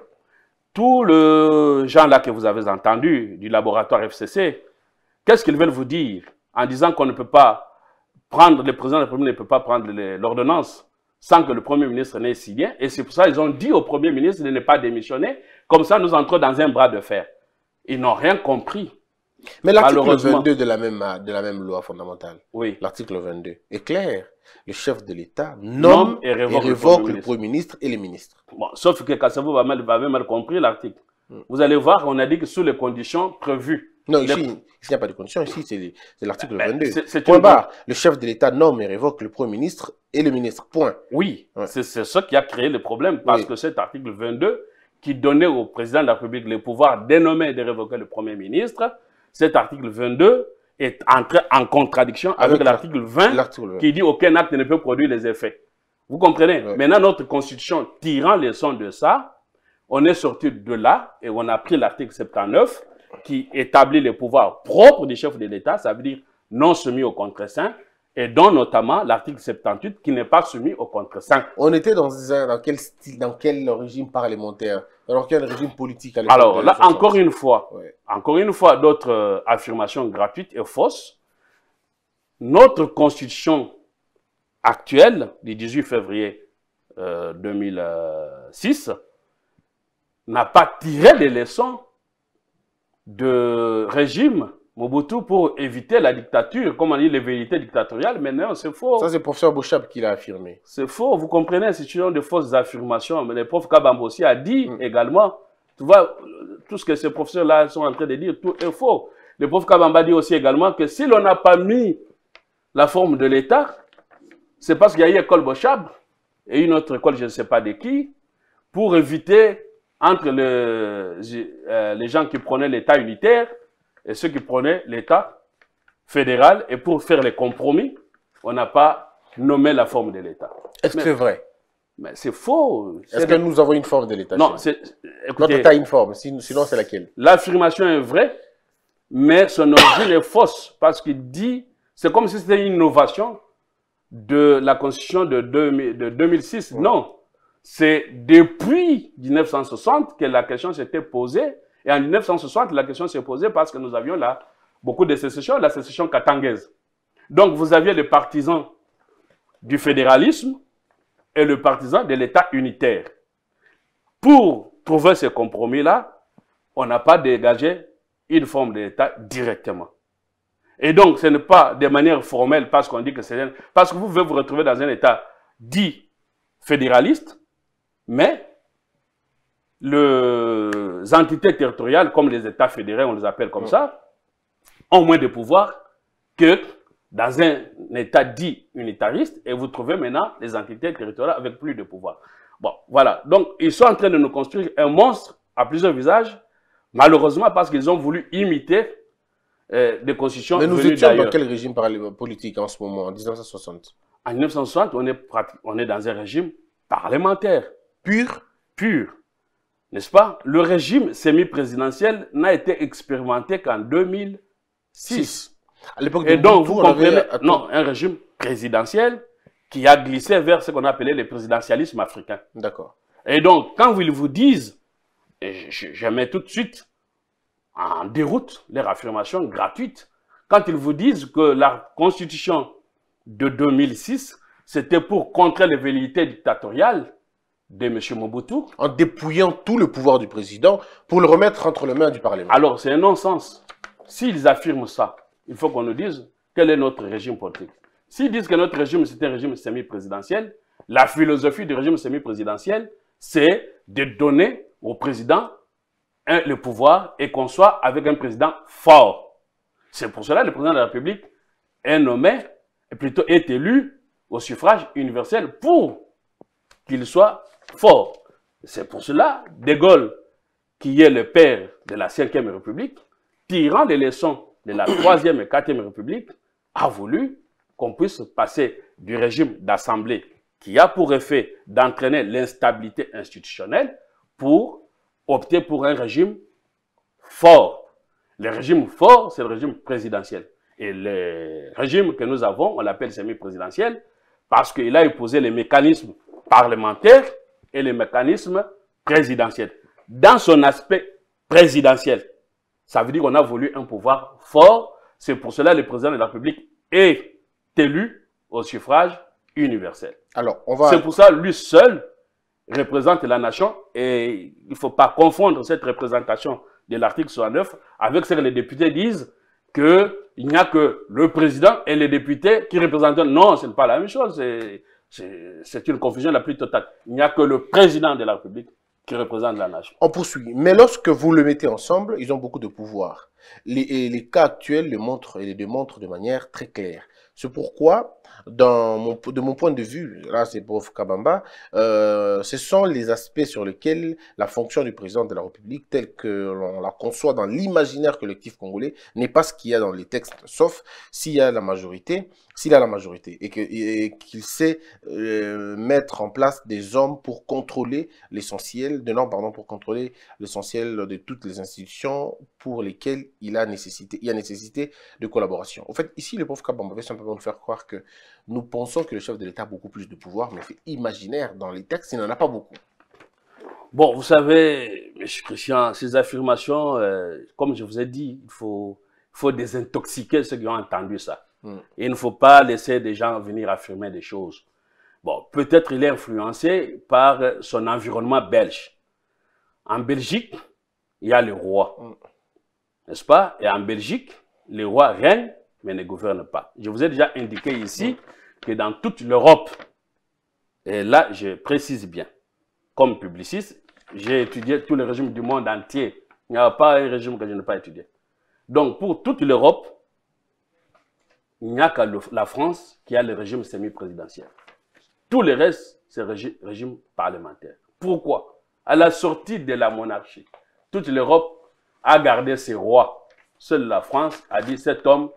tous le gens-là que vous avez entendus du laboratoire FCC, qu'est-ce qu'ils veulent vous dire? En disant qu'on ne peut pas prendre, le président de la République ne peut pas prendre l'ordonnance sans que le Premier ministre n'ait signé. Et c'est pour ça qu'ils ont dit au Premier ministre de ne pas démissionner. Comme ça, nous entrons dans un bras de fer. Ils n'ont rien compris. Mais l'article Malheureusement. 22 de la, même, de la même loi fondamentale, Oui. l'article 22, est clair. Le chef de l'État Nomme nomme et et révoque le Premier le Premier ministre et les ministres. Bon, sauf que mal, avait mal compris l'article. Vous allez voir, on a dit que sous les conditions prévues. Non, ici, il n'y a pas de condition. Ici, c'est l'article Ben, 22. c'est- c'est Point barre. Le chef de l'État nomme et révoque le Premier ministre et le ministre. Point. Oui, Ouais. c'est ça qui a créé le problème, parce Oui. que cet article 22, qui donnait au président de la République le pouvoir de nommer et de révoquer le Premier ministre, cet article 22 est entré en contradiction avec, Avec l'article 20 L'article 20. qui dit aucun acte ne peut produire les effets. Vous comprenez? Ouais. Maintenant, notre constitution tirant les sons de ça, on est sorti de là et on a pris l'article 79 qui établit les pouvoirs propres du chef de l'État, ça veut dire non soumis au contre-saint, et dont notamment l'article 78 qui n'est pas soumis au contre-saint. On était dans, quel style, dans quel régime parlementaire, dans quel régime politique à Alors là, 1960? encore une fois, Ouais. encore une fois, d'autres euh, affirmations gratuites et fausses. Notre constitution actuelle du 18 février euh, 2006 n'a pas tiré les leçons de régime Mobutu pour éviter la dictature, comme on dit, les vérités dictatoriales. Mais non, c'est faux. Ça, c'est le professeur Bouchab qui l'a affirmé. C'est faux, vous comprenez, c'est une de fausses affirmations. Mais le prof Kabambo aussi a dit Mm. également, tu vois, tout ce que ces professeurs-là sont en train de dire, tout est faux. Le prof Kabamba dit aussi également que si l'on n'a pas mis la forme de l'État, c'est parce qu'il y a eu l'école Bochab et une autre école, je ne sais pas de qui, pour éviter entre le- euh, les gens qui prenaient l'État unitaire et ceux qui prenaient l'État fédéral, et pour faire les compromis, on n'a pas nommé la forme de l'État. Est-ce que c'est vrai? Mais c'est faux. Est-ce que nous avons une forme de l'État Non, c'est. Notre État a une forme, sin- sinon c'est laquelle? l'affirmation est vraie, mais son origine est fausse parce qu'il dit. C'est comme si c'était une innovation de la Constitution de, 2000 de 2006. Non. C'est depuis 1960 que la question s'était posée. Et en 1960, la question s'est posée parce que nous avions là beaucoup de sécessions, la sécession katangaise. Donc, vous aviez les partisans du fédéralisme et le partisan de l'État unitaire. Pour trouver ce compromis-là, on n'a pas dégagé une forme d'État directement. Et donc, ce n'est pas de manière formelle parce qu'on dit que c'est. Parce que vous pouvez vous retrouver dans un État dit fédéraliste, mais les entités territoriales, comme les États fédérés, on les appelle comme ça, ont moins de pouvoir que dans un État dit unitariste, et vous trouvez maintenant les entités territoriales avec plus de pouvoir. Bon, voilà. Donc, ils sont en train de nous construire un monstre à plusieurs visages, malheureusement parce qu'ils ont voulu imiter euh, des constitutions Mais nous étions dans quel régime politique en ce moment, en 1960 En 1960, on est, on est dans un régime parlementaire, Pur pur. N'est-ce pas? Le régime semi-présidentiel n'a été expérimenté qu'en 2006. 6. À l'époque de Et donc, vous avait comprenez, non, un régime présidentiel qui a glissé vers ce qu'on appelait le présidentialisme africain. D'accord. Et donc, quand ils vous disent, et je, je mets tout de suite en déroute leur affirmation gratuite, quand ils vous disent que la constitution de 2006, c'était pour contrer les velléités dictatoriales de M. Mobutu, En dépouillant tout le pouvoir du président pour le remettre entre les mains du Parlement. alors c'est un non-sens. s'ils affirment ça, il faut qu'on nous dise quel est notre régime politique. S'ils disent que notre régime, c'est un régime semi-présidentiel, la philosophie du régime semi-présidentiel, c'est de donner au président un- le pouvoir et qu'on soit avec un président fort. C'est pour cela que le président de la République est nommé, et plutôt est élu au suffrage universel pour qu'il soit fort. C'est pour cela, De Gaulle, qui est le père de la Cinquième République, tirant des leçons de la [coughs] Troisième et Quatrième République, a voulu qu'on puisse passer du régime d'assemblée qui a pour effet d'entraîner l'instabilité institutionnelle pour opter pour un régime fort. Le régime fort, c'est le régime présidentiel. Et le régime que nous avons, on l'appelle semi-présidentiel parce qu'il a imposé les mécanismes parlementaires et les mécanismes présidentiels. Dans son aspect présidentiel, ça veut dire qu'on a voulu un pouvoir fort. C'est pour cela que le président de la République est élu au suffrage universel. Alors, on va... C'est pour ça lui seul représente la nation et il ne faut pas confondre cette représentation de l'article 69 avec ce que les députés disent qu'il n'y a que le président et les députés qui représentent. Non, ce n'est pas la même chose. C'est- une confusion la plus totale. Il n'y a que le président de la République qui représente la nation. On poursuit. Mais lorsque vous le mettez ensemble, ils ont beaucoup de pouvoir. Les, et les cas actuels le montrent et le démontrent de manière très claire. C'est pourquoi, de mon point de vue, là c'est Prof Kabamba, euh, ce sont les aspects sur lesquels la fonction du président de la République, telle que l'on la conçoit dans l'imaginaire collectif congolais, n'est pas ce qu'il y a dans les textes, sauf s'il y a la majorité, s'il a la majorité et qu'il sait euh, mettre en place des hommes pour contrôler l'essentiel, de non, pardon, pour contrôler l'essentiel de toutes les institutions pour lesquelles il a nécessité, a nécessité de collaboration. En fait, ici, le pauvre Kabamba simplement nous faire croire que nous pensons que le chef de l'État a beaucoup plus de pouvoir, mais c'est imaginaire. Dans les textes, il n'en a pas beaucoup. Bon, vous savez, M. Christian, ces affirmations, euh, comme je vous ai dit, il faut, désintoxiquer ceux qui ont entendu ça. Mm. Et il ne faut pas laisser des gens venir affirmer des choses. Bon, peut-être il est influencé par son environnement belge. En Belgique, il y a le roi. Mm. N'est-ce pas? Et en Belgique, le roi règne, mais ne gouverne pas. Je vous ai déjà indiqué ici que dans toute l'Europe, et là, je précise bien, comme publiciste, j'ai étudié tous les régimes du monde entier. Il n'y a pas un régime que je n'ai pas étudié. Donc, pour toute l'Europe, il n'y a qu'à la France qui a le régime semi-présidentiel. Tout le reste, c'est régi- régime parlementaire. Pourquoi? À la sortie de la monarchie, toute l'Europe a gardé ses rois. Seule la France a dit cet homme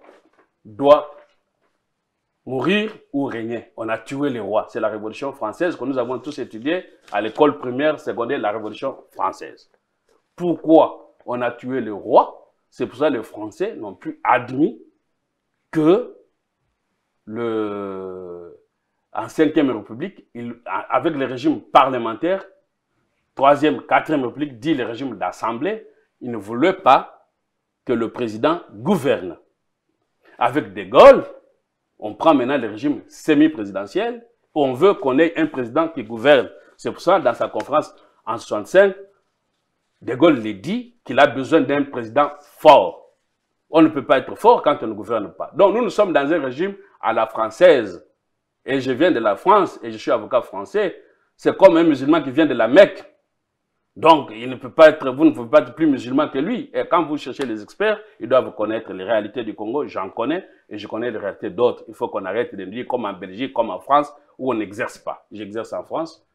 doit mourir ou régner. On a tué les rois. C'est la Révolution française que nous avons tous étudiée à l'école primaire, secondaire, la Révolution française. Pourquoi on a tué le roi? C'est pour ça que les Français n'ont plus admis que le, en 5e République, avec le régime parlementaire, 3e, 4e République, dit le régime d'assemblée, il ne voulait pas que le président gouverne. Avec De Gaulle, on prend maintenant le régime semi-présidentiel, on veut qu'on ait un président qui gouverne. C'est pour ça, dans sa conférence en 65, De Gaulle l'a dit qu'il a besoin d'un président fort. On ne peut pas être fort quand on ne gouverne pas. Donc nous, nous sommes dans un régime à la française. Et je viens de la France et je suis avocat français. C'est comme un musulman qui vient de la Mecque. Donc, il ne peut pas être, vous ne pouvez pas être plus musulman que lui. Et quand vous cherchez les experts, ils doivent connaître les réalités du Congo. J'en connais et je connais les réalités d'autres. Il faut qu'on arrête de me dire comme en Belgique, comme en France, où on n'exerce pas. J'exerce en France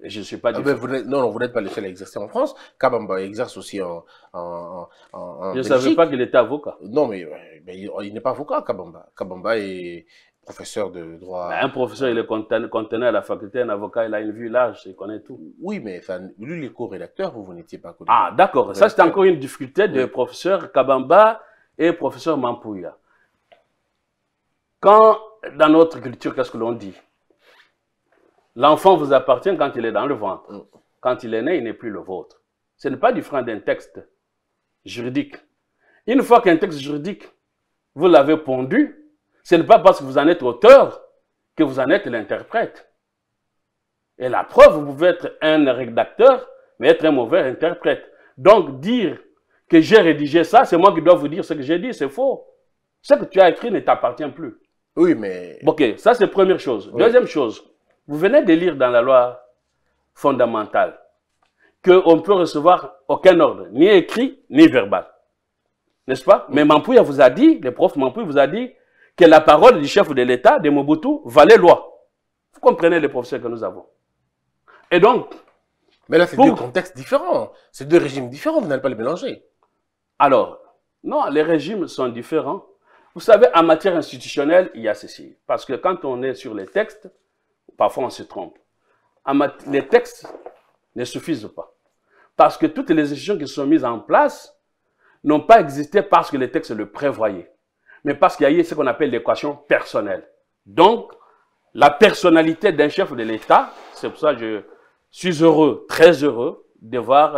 et je ne suis pas Ah du ben, vous non, non, vous n'êtes pas le seul à exercer en France. Kabamba exerce aussi en, en, en, en- en Je ne savais pas qu'il était avocat. Non, mais, mais il, il n'est pas avocat, Kabamba. Kabamba est professeur de droit. Ben, un professeur, il est conten- contenant à la faculté, un avocat, il a une vue large, il connaît tout. Oui, mais enfin, lui, les co-rédacteurs, vous, vous n'étiez pas co Ah, d'accord. Ça, c'est encore une difficulté de Oui. professeur Kabamba et professeur Mampouya. Quand, dans notre culture, qu'est-ce que l'on dit? L'enfant vous appartient quand il est dans le ventre. Mm. Quand il est né, il n'est plus le vôtre. Ce n'est pas différent d'un texte juridique. Une fois qu'un texte juridique, vous l'avez pondu, ce n'est pas parce que vous en êtes auteur que vous en êtes l'interprète. Et la preuve, vous pouvez être un rédacteur, mais être un mauvais interprète. Donc dire que j'ai rédigé ça, c'est moi qui dois vous dire ce que j'ai dit, c'est faux. Ce que tu as écrit ne t'appartient plus. Oui, mais. Ok, ça c'est première chose. Oui. Deuxième chose, vous venez de lire dans la loi fondamentale qu'on ne peut recevoir aucun ordre, ni écrit, ni verbal. N'est-ce pas? Mais Mampouya vous a dit, le prof Mampouya vous a dit que la parole du chef de l'État, de Mobutu, valait loi. Vous comprenez les professeurs que nous avons. Et donc, Mais là, c'est Pour- deux contextes différents. C'est deux régimes différents, vous n'allez pas les mélanger. alors, non, les régimes sont différents. Vous savez, en matière institutionnelle, il y a ceci. Parce que quand on est sur les textes, parfois on se trompe. Les textes ne suffisent pas. Parce que toutes les institutions qui sont mises en place n'ont pas existé parce que les textes le prévoyaient, mais parce qu'il y a eu ce qu'on appelle l'équation personnelle. Donc, la personnalité d'un chef de l'État, c'est pour ça que je suis heureux, très heureux, de voir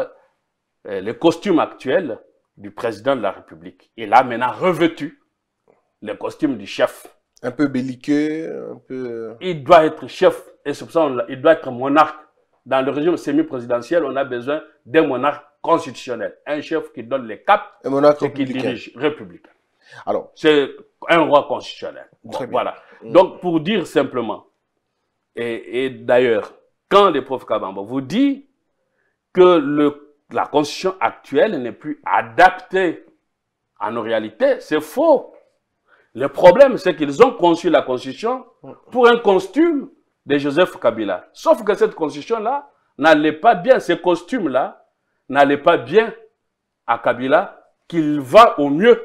euh, le costume actuel du président de la République. Il a maintenant revêtu le costume du chef. Un peu belliqueux, un peu. Il doit être chef, et c'est pour ça qu'il doit être monarque. Dans le régime semi-présidentiel, on a besoin d'un monarque constitutionnel, un chef qui donne les caps Un monarque et qui dirige républicain. Alors, C'est un roi constitutionnel. Bon, voilà. Mm. Donc, pour dire simplement, et, et d'ailleurs, quand le prof Kabamba vous dit que le, la constitution actuelle n'est plus adaptée à nos réalités, c'est faux. Le problème, c'est qu'ils ont conçu la constitution pour un costume de Joseph Kabila. Sauf que cette constitution-là n'allait pas bien, ces costumes-là n'allaient pas bien à Kabila, qu'il va au mieux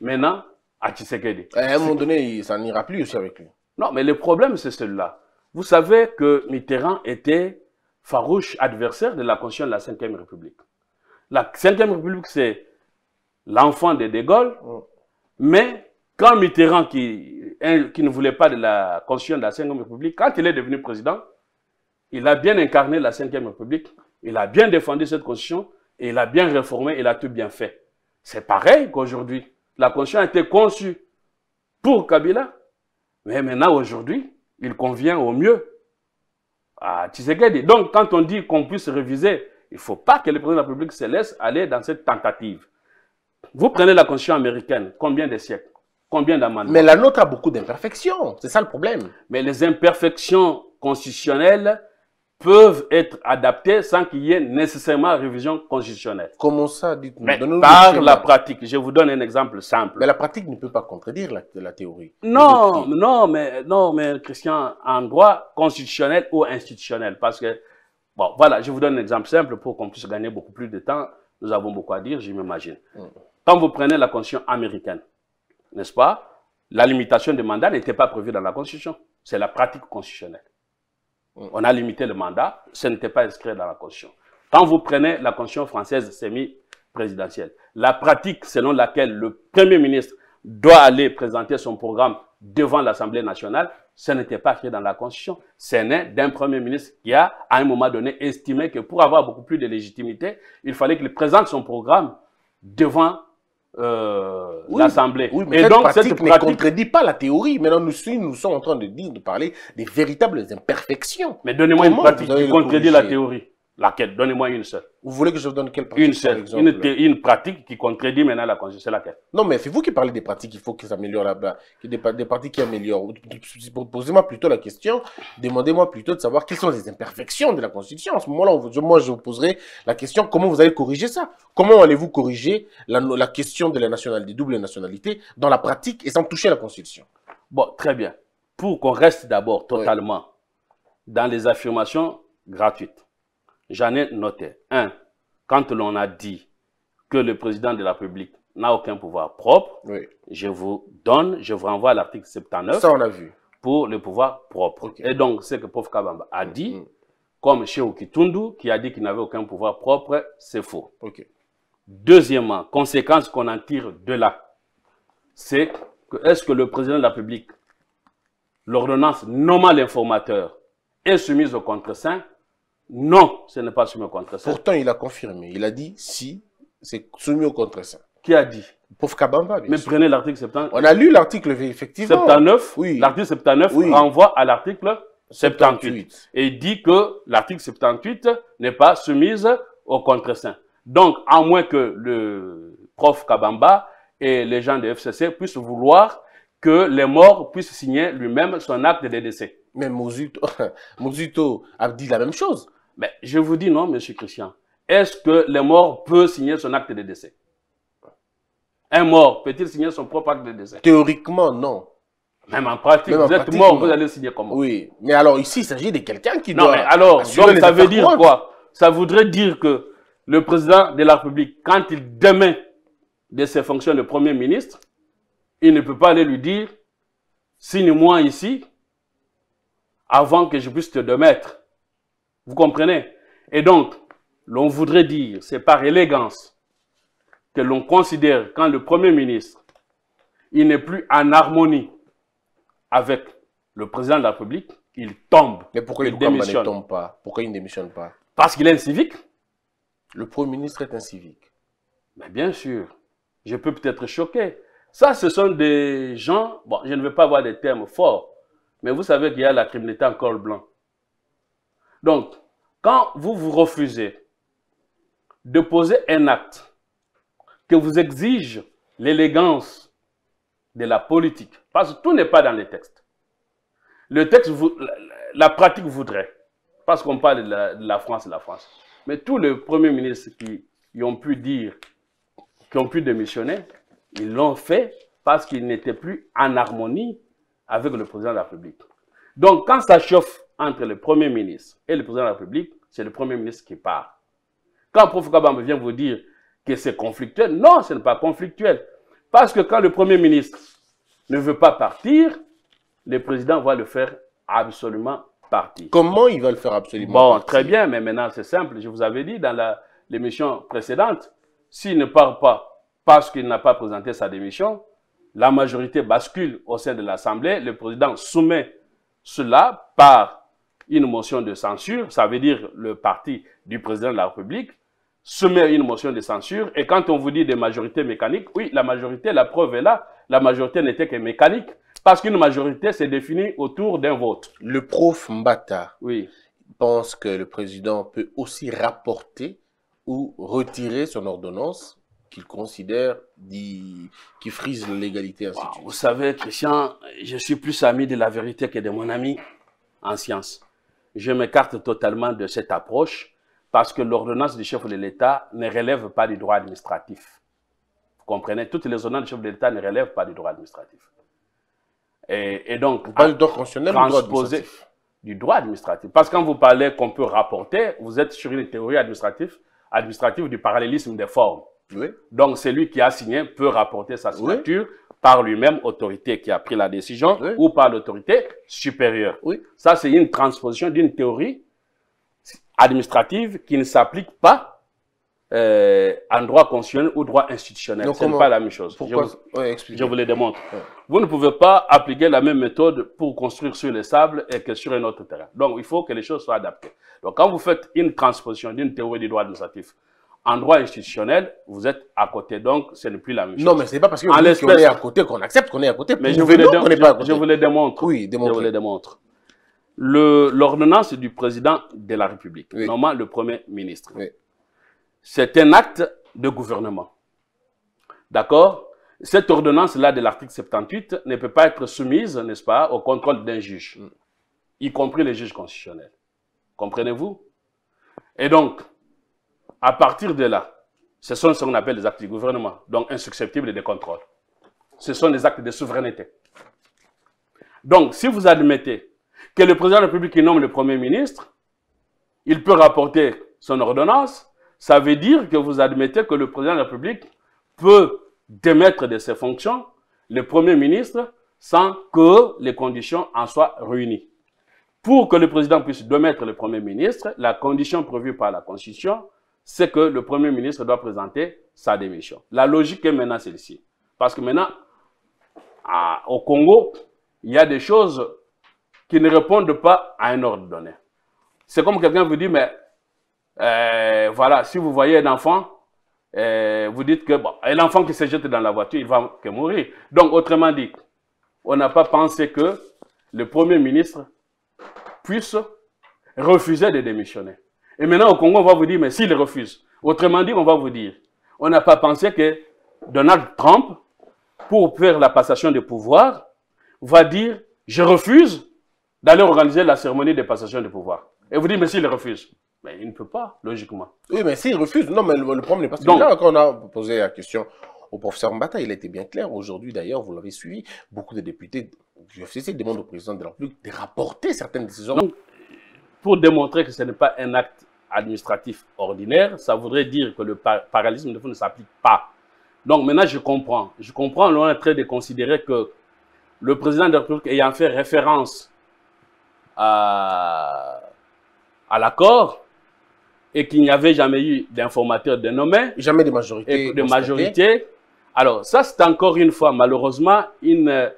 maintenant à Tshisekedi. à un moment donné, ça n'ira plus aussi avec lui. Non, mais le problème, c'est celui-là. Vous savez que Mitterrand était farouche adversaire de la Constitution de la Ve République. La Ve République, c'est l'enfant de De Gaulle, Mm. mais quand Mitterrand, qui, qui ne voulait pas de la Constitution de la Ve République, quand il est devenu président, il a bien incarné la Ve République, il a bien défendu cette Constitution, et il a bien réformé, il a tout bien fait. C'est pareil qu'aujourd'hui. La Constitution a été conçue pour Kabila, mais maintenant, aujourd'hui, il convient au mieux à Tshisekedi. Donc, quand on dit qu'on puisse réviser, il ne faut pas que le président de la République se laisse aller dans cette tentative. Vous prenez la Constitution américaine, combien de siècles? Combien d'amendements? Mais la nôtre a beaucoup d'imperfections. C'est ça le problème. mais les imperfections constitutionnelles peuvent être adaptées sans qu'il y ait nécessairement révision constitutionnelle. Comment ça Dites-nous? Par la pratique, je vous donne un exemple simple. Mais la pratique ne peut pas contredire la, la théorie. Non, non, mais non, mais Christian, en droit constitutionnel ou institutionnel, parce que bon, voilà, je vous donne un exemple simple pour qu'on puisse gagner beaucoup plus de temps. Nous avons beaucoup à dire, je m'imagine. Mm. Quand vous prenez la constitution américaine, n'est-ce pas? La limitation des mandats n'était pas prévue dans la constitution. C'est la pratique constitutionnelle. On a limité le mandat, ce n'était pas inscrit dans la constitution. Quand vous prenez la constitution française semi-présidentielle, la pratique selon laquelle le premier ministre doit aller présenter son programme devant l'Assemblée nationale, ce n'était pas écrit dans la Constitution. C'est né d'un Premier ministre qui a, à un moment donné, estimé que pour avoir beaucoup plus de légitimité, il fallait qu'il présente son programme devant euh, Oui, l'Assemblée. Oui, mais Et cette donc, pratique cette ne pratique... contredit pas la théorie. Maintenant, nous, nous sommes en train de dire, de parler des véritables imperfections. Mais donnez-moi une pratique qui contredit la théorie. Laquelle? Donnez-moi une seule. Vous voulez que je vous donne quelle pratique Une seule. exemple? Une, pratique qui contredit maintenant la Constitution. C'est laquelle? Non, mais c'est vous qui parlez des pratiques, il faut qu'ils s'améliorent là-bas. Qu'il Des, pratiques qui améliorent. Posez-moi plutôt la question, demandez-moi plutôt de savoir quelles sont les imperfections de la Constitution. À ce moment-là, moi, je vous poserai la question comment vous allez corriger ça? Comment allez-vous corriger la, question de la nationalité, des doubles nationalités dans la pratique et sans toucher à la Constitution? Bon, très bien. Pour qu'on reste d'abord totalement dans les affirmations gratuites, j'en ai noté. Un, quand l'on a dit que le président de la République n'a aucun pouvoir propre, Oui. je vous donne, je vous renvoie à l'article 79 Ça, on a vu. pour le pouvoir propre. Et donc, ce que Prof Kabamba a dit, Mm. comme chez Kitundu, qui a dit qu'il n'avait aucun pouvoir propre, c'est faux. Deuxièmement, conséquence qu'on en tire de là, c'est que est-ce que le président de la République, l'ordonnance nommant l'informateur, est soumise au contre-saint Non, ce n'est pas soumis au contre-saint. Pourtant, il a confirmé. Il a dit si c'est soumis au contre-saint. Qui a dit? Pauvre Kabamba, bien Mais sûr. prenez l'article 70 On a lu l'article, effectivement. 79. Oui. L'article 79 Oui. renvoie à l'article 78. 78. Et il dit que l'article 78 n'est pas soumise au contre-saint. Donc, à moins que le prof Kabamba et les gens de FCC puissent vouloir que les morts puissent signer lui-même son acte de décès. Mais Mozuto, [laughs] Mozuto a dit la même chose. Mais je vous dis non, monsieur Christian. Est-ce que les morts peuvent signer son acte de décès? Un mort peut-il signer son propre acte de décès? Théoriquement, non. Même en pratique, Même en vous êtes pratique, mort, non. vous allez signer comment? Oui. Mais alors ici, il s'agit de quelqu'un qui Non, doit. mais alors, donc ça veut dire quoi? Ça voudrait dire que le président de la République, quand il démet de ses fonctions de Premier ministre, il ne peut pas aller lui dire, signe-moi ici, avant que je puisse te démettre. Vous comprenez? Et donc, l'on voudrait dire, c'est par élégance, que l'on considère quand le Premier ministre, il n'est plus en harmonie avec le président de la République, il tombe. Mais pourquoi il Kamba ne démissionne. tombe pas? Pourquoi il ne démissionne pas? Parce qu'il est un civique? Le Premier ministre est un civique. Mais bien sûr, je peux peut-être choquer. Ça, ce sont des gens, bon, je ne vais pas avoir des termes forts, mais vous savez qu'il y a la criminalité en col blanc. Donc, quand vous vous refusez de poser un acte que vous exige l'élégance de la politique, parce que tout n'est pas dans les textes. Le texte, la, pratique voudrait, parce qu'on parle de la, de la France et la France. Mais tous les premiers ministres qui, qui ont pu dire, qui ont pu démissionner, ils l'ont fait parce qu'ils n'étaient plus en harmonie avec le président de la République. Donc, quand ça chauffe entre le Premier ministre et le président de la République, c'est le Premier ministre qui part. Quand Prof Kabam vient vous dire que c'est conflictuel, non, ce n'est pas conflictuel. Parce que quand le Premier ministre ne veut pas partir, le président va le faire absolument partir. Comment il va le faire absolument Bon, partir? très bien, mais maintenant c'est simple. Je vous avais dit dans l'émission précédente, s'il ne part pas parce qu'il n'a pas présenté sa démission, la majorité bascule au sein de l'Assemblée, le président soumet cela par une motion de censure, ça veut dire le parti du président de la République, soumet une motion de censure, et quand on vous dit des majorités mécaniques, oui, la majorité, la preuve est là, la majorité n'était que mécanique, parce qu'une majorité s'est définie autour d'un vote. Le prof Mbata Oui. pense que le président peut aussi rapporter ou retirer son ordonnance qu'il considère dit- qui frise légalité, Wow. Vous savez, Christian, je suis plus ami de la vérité que de mon ami en sciences. Je m'écarte totalement de cette approche parce que l'ordonnance du chef de l'État ne relève pas du droit administratif. Vous comprenez? Toutes les ordonnances du chef de l'État ne relèvent pas du droit administratif. Et, et donc, Pas le droit constitutionnel ou le droit administratif du droit administratif. Parce que quand vous parlez qu'on peut rapporter, vous êtes sur une théorie administrative, administrative du parallélisme des formes. Oui. Donc, celui qui a signé peut rapporter sa signature par lui-même, autorité qui a pris la décision, Oui. ou par l'autorité supérieure. Oui. Ça, c'est une transposition d'une théorie administrative qui ne s'applique pas euh, en droit constitutionnel ou droit institutionnel. Donc, Ce n'est pas la même chose. Je Pourquoi vous- je vous le démontre. Vous ne pouvez pas appliquer la même méthode pour construire sur le sable et que sur un autre terrain. Donc, il faut que les choses soient adaptées. Donc, quand vous faites une transposition d'une théorie du droit administratif en droit institutionnel, vous êtes à côté. Donc, ce n'est plus la même chose. Non, mais c'est pas parce qu'on est à côté qu'on accepte qu'on est à côté. Mais je vous, le n'est pas à je- côté. je vous le démontre. Oui, Je vous le démontre. Le- L'ordonnance du président de la République, Oui. normalement le Premier ministre, Oui. c'est un acte de gouvernement. D'accord? Cette ordonnance-là de l'article 78 ne peut pas être soumise, n'est-ce pas, au contrôle d'un juge, Mm. y compris le juge constitutionnel. Comprenez-vous? Et donc, à partir de là, ce sont ce qu'on appelle les actes du gouvernement, donc insusceptibles de contrôle. Ce sont des actes de souveraineté. Donc, si vous admettez que le président de la République nomme le Premier ministre, il peut rapporter son ordonnance, ça veut dire que vous admettez que le président de la République peut démettre de ses fonctions le Premier ministre sans que les conditions en soient réunies. Pour que le président puisse démettre le Premier ministre, la condition prévue par la Constitution, c'est que le Premier ministre doit présenter sa démission. La logique est maintenant celle-ci. Parce que maintenant, au Congo, il y a des choses qui ne répondent pas à un ordre donné. C'est comme quelqu'un vous dit, mais euh, voilà, si vous voyez un enfant, euh, vous dites que bon, un enfant qui se jette dans la voiture, il va que mourir. Donc, autrement dit, on n'a pas pensé que le Premier ministre puisse refuser de démissionner. Et maintenant, au Congo, on va vous dire, mais s'il refuse, Autrement dit, on va vous dire, on n'a pas pensé que Donald Trump, pour faire la passation de pouvoir, va dire, je refuse d'aller organiser la cérémonie de passation de pouvoir. Et vous dites, mais s'il refuse, mais il ne peut pas, logiquement. Oui, mais s'il refuse, non, mais le, le problème n'est pas Donc- celui-là. Quand on a posé la question au professeur Mbata, il a été bien clair. Aujourd'hui, d'ailleurs, vous l'avez suivi, beaucoup de députés du FCC demandent au président de la République de rapporter certaines décisions. Donc, Pour démontrer que ce n'est pas un acte administratif ordinaire, ça voudrait dire que le par- parallélisme de fait ne s'applique pas. Donc maintenant, je comprends. Je comprends, on est en train de considérer que le président de la République ayant fait référence à, à l'accord et qu'il n'y avait jamais eu d'informateur dénommé, Jamais de majorité. et de constatée. majorité. Alors, ça, c'est encore une fois, malheureusement, une euh,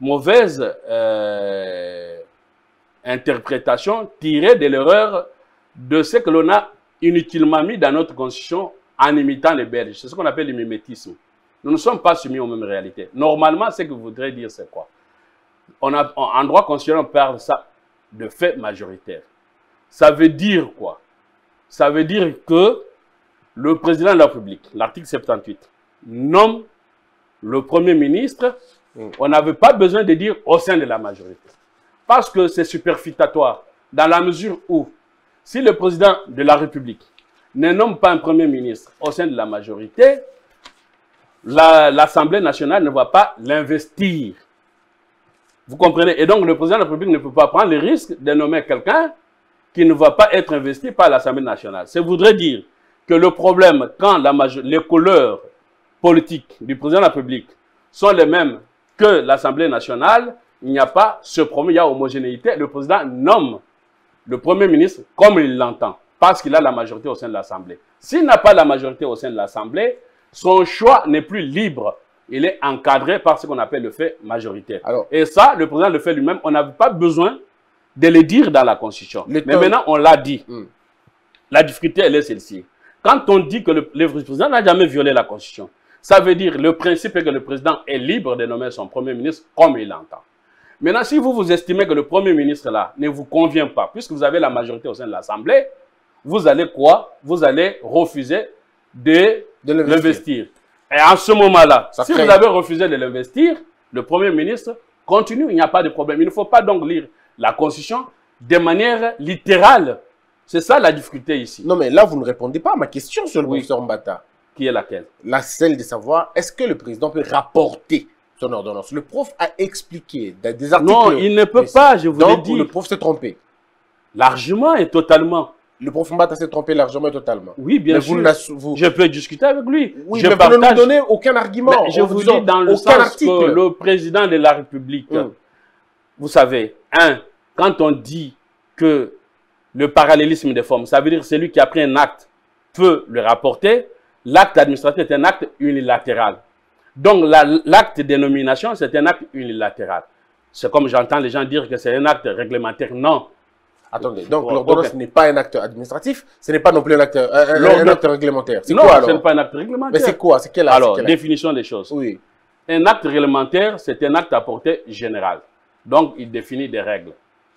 mauvaise euh, interprétation tirée de l'erreur de ce que l'on a inutilement mis dans notre constitution en imitant les Belges. C'est ce qu'on appelle le mimétisme. Nous ne sommes pas soumis aux mêmes réalités. Normalement, ce que vous voudrez dire, c'est quoi? On a, en droit constitutionnel, on parle ça de fait majoritaire. Ça veut dire quoi? Ça veut dire que le président de la République, l'article 78, nomme le Premier ministre, Mm. on n'avait pas besoin de dire au sein de la majorité. Parce que c'est superfétatoire, dans la mesure où, si le président de la République ne nomme pas un Premier ministre au sein de la majorité, la- l'Assemblée nationale ne va pas l'investir. Vous comprenez? Et donc, le président de la République ne peut pas prendre le risque de nommer quelqu'un qui ne va pas être investi par l'Assemblée nationale. Ça voudrait dire que le problème, quand les couleurs politiques du président de la République sont les mêmes que l'Assemblée nationale, il n'y a pas ce problème, il y a homogénéité. Le président nomme le Premier ministre comme il l'entend, parce qu'il a la majorité au sein de l'Assemblée. S'il n'a pas la majorité au sein de l'Assemblée, son choix n'est plus libre. Il est encadré par ce qu'on appelle le fait majoritaire. Alors- Et ça, le président le fait lui-même. On n'avait pas besoin de le dire dans la Constitution. Mais maintenant, on l'a dit. Hmm. La difficulté, elle est celle-ci. Quand on dit que le, le président n'a jamais violé la Constitution, ça veut dire le principe est que le président est libre de nommer son Premier ministre comme il l'entend. Maintenant, si vous vous estimez que le Premier ministre là ne vous convient pas, puisque vous avez la majorité au sein de l'Assemblée, vous allez quoi? Vous allez refuser de, De l'investir. Et en ce moment-là, si crée- vous avez refusé de l'investir, le Premier ministre continue, il n'y a pas de problème. Il ne faut pas donc lire la Constitution de manière littérale. C'est ça la difficulté ici. Non, mais là, vous ne répondez pas à ma question sur le Oui. professeur Mbata. Qui est laquelle? La celle de savoir, est-ce que le président peut rapporter ordonnance Le prof a expliqué des articles. Non, il ne peut pas, je vous l'ai dit. le prof s'est trompé. Largement et totalement. Le prof Mbata s'est trompé largement et totalement. Oui, bien mais sûr. vous, l'ass- vous, Je peux discuter avec lui. oui, je mais vous ne nous partage. donnez aucun argument. Mais je vous dis dans le sens article. que le président de la République, Hum. vous savez, un, quand on dit que le parallélisme des formes, ça veut dire que celui qui a pris un acte peut le rapporter. L'acte administratif est un acte unilatéral. Donc la- l'acte de nomination, c'est un acte unilatéral. C'est comme j'entends les gens dire que c'est un acte réglementaire. Non. Attendez, donc l'ordonnance n'est pas un acte administratif, ce n'est pas non plus un acte, un- acte réglementaire. C'est non, quoi ce alors n'est pas un acte Mais réglementaire. c'est quoi C'est quel Alors, acte définition des choses. Oui. Un acte réglementaire, c'est un acte à portée générale. Donc, il définit des règles.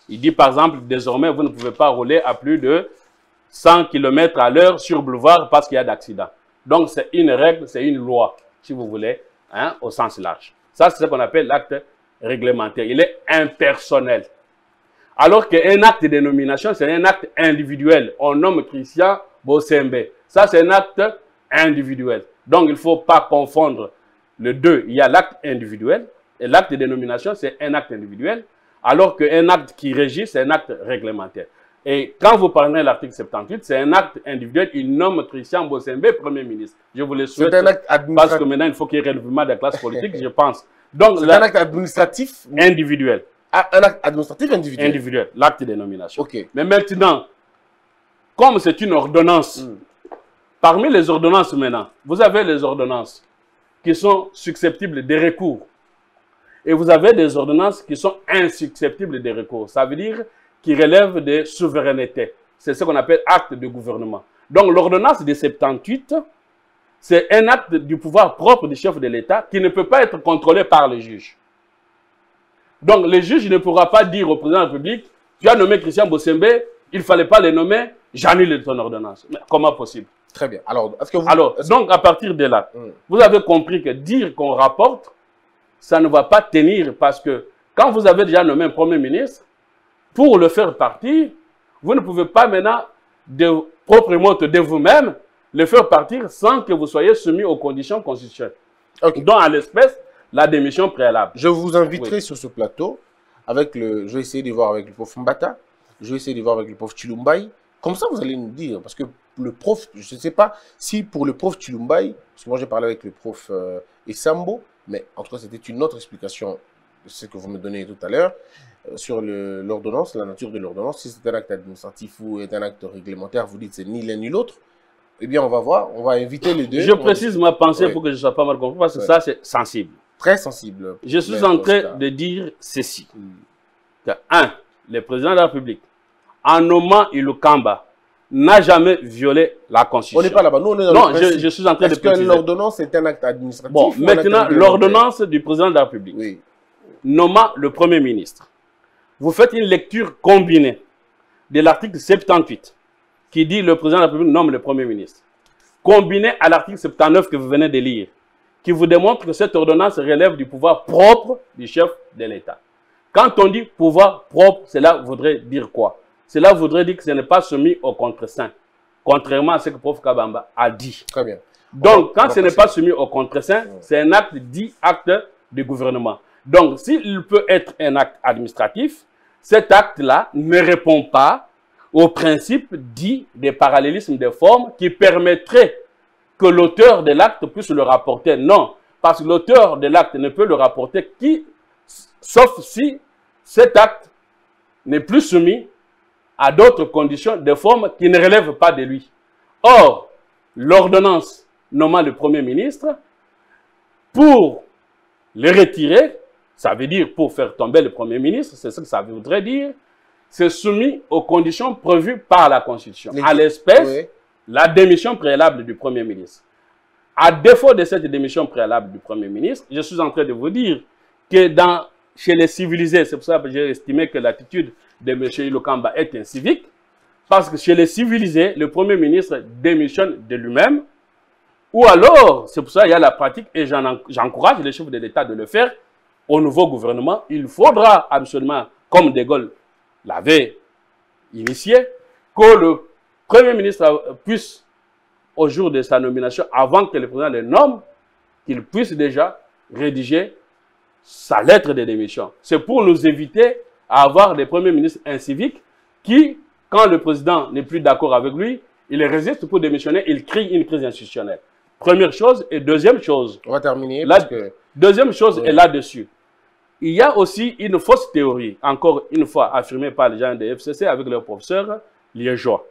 Il dit, par exemple, désormais, vous ne pouvez pas rouler à plus de 100 km à l'heure sur boulevard parce qu'il y a d'accident. Donc, c'est une règle, c'est une loi, si vous voulez, hein, au sens large. Ça, c'est ce qu'on appelle l'acte réglementaire. Il est impersonnel. Alors qu'un acte de nomination, c'est un acte individuel. On nomme Christian Bossembe. Ça, c'est un acte individuel. Donc, il ne faut pas confondre le deux. Il y a l'acte individuel et l'acte de nomination, c'est un acte individuel. Alors qu'un acte qui régit, c'est un acte réglementaire. Et quand vous parlez de l'article 78, c'est un acte individuel. Il nomme Christian Bossembe Premier ministre. Je vous le souhaite. C'est un acte Parce que administratif. maintenant, il faut qu'il y ait relèvement de la classe politique, je pense. Donc, la- un acte administratif. individuel. Ah, Un acte administratif individuel. Individuel. L'acte de nomination. Ok. Mais maintenant, comme c'est une ordonnance, Mm. parmi les ordonnances maintenant, vous avez les ordonnances qui sont susceptibles de recours. Et vous avez des ordonnances qui sont insusceptibles de recours. Ça veut dire qui relèvent de souveraineté. C'est ce qu'on appelle acte de gouvernement. Donc l'ordonnance de 78, c'est un acte du pouvoir propre du chef de l'État qui ne peut pas être contrôlé par le juge. Donc le juge ne pourra pas dire au président de la République, tu as nommé Christian Bossembe, il ne fallait pas le nommer, j'annule ton ordonnance. Mais comment possible? Très bien. Alors, est-ce que vous... Alors, donc à partir de là, Hmm. vous avez compris que dire qu'on rapporte, ça ne va pas tenir parce que quand vous avez déjà nommé un Premier ministre, pour le faire partir, vous ne pouvez pas maintenant, de propre motte de vous-même, le faire partir sans que vous soyez soumis aux conditions constitutionnelles. Ok. Dont à l'espèce, la démission préalable. Je vous inviterai sur ce plateau avec le. Je vais essayer de voir avec le prof Mbata. Je vais essayer de voir avec le prof Chilumbai. Comme ça, vous allez nous dire. Parce que le prof, je ne sais pas si pour le prof Chilumbai, parce que moi j'ai parlé avec le prof euh, Essambo, mais en tout cas, c'était une autre explication ce que vous me donnez tout à l'heure euh, sur l'ordonnance, la nature de l'ordonnance. Si c'est un acte administratif ou est un acte réglementaire, vous dites c'est ni l'un ni l'autre. Eh bien, on va voir. On va inviter les deux. Je On précise ma pensée pour que je ne sois pas mal compris parce que Ouais. ça, c'est sensible. Très sensible. Je suis en train de dire ceci. Hmm. que, un, le président de la République, en nommant Ilukamba, n'a jamais violé la Constitution. On n'est pas là-bas. Nous, on est dans Non, je, suis en train de Est-ce que préciser. l'ordonnance est un acte administratif Bon, maintenant, l'ordonnance du président de la République, Oui. Nommant le Premier ministre, vous faites une lecture combinée de l'article 78, qui dit le président de la République nomme le Premier ministre, combiné à l'article 79 que vous venez de lire, qui vous démontre que cette ordonnance relève du pouvoir propre du chef de l'État. Quand on dit pouvoir propre, cela voudrait dire quoi? Cela voudrait dire que ce n'est pas soumis au contre-saint, contrairement à ce que Prof Kabamba a dit. Très bien. Donc, quand ce n'est pas soumis au contre-saint, c'est un acte dit acte du gouvernement. Donc, s'il peut être un acte administratif, cet acte-là ne répond pas au principe dit des parallélismes des formes qui permettrait que l'auteur de l'acte puisse le rapporter. Non, parce que l'auteur de l'acte ne peut le rapporter qui, sauf si cet acte n'est plus soumis à d'autres conditions de forme qui ne relèvent pas de lui. Or, l'ordonnance nommant le Premier ministre, pour le retirer, ça veut dire pour faire tomber le Premier ministre, c'est ce que ça voudrait dire, c'est soumis aux conditions prévues par la Constitution. Les- À l'espèce, Oui. la démission préalable du Premier ministre. À défaut de cette démission préalable du Premier ministre, je suis en train de vous dire que dans, chez les civilisés, c'est pour ça que j'ai estimé que l'attitude de M. Ilokamba est incivique, parce que chez les civilisés, le Premier ministre démissionne de lui-même, ou alors, c'est pour ça qu'il y a la pratique, et j'en en- j'encourage les chefs de l'État de le faire, au nouveau gouvernement, il faudra absolument, comme De Gaulle l'avait initié, que le Premier ministre puisse, au jour de sa nomination, avant que le président le nomme, qu'il puisse déjà rédiger sa lettre de démission. C'est pour nous éviter à avoir des premiers ministres inciviques qui, quand le président n'est plus d'accord avec lui, il résiste pour démissionner, il crée une crise institutionnelle. Première chose. Et deuxième chose, On va terminer que Deuxième chose Oui. est là-dessus. Il y a aussi une fausse théorie, encore une fois affirmée par les gens de FCC avec leur professeur liégeois,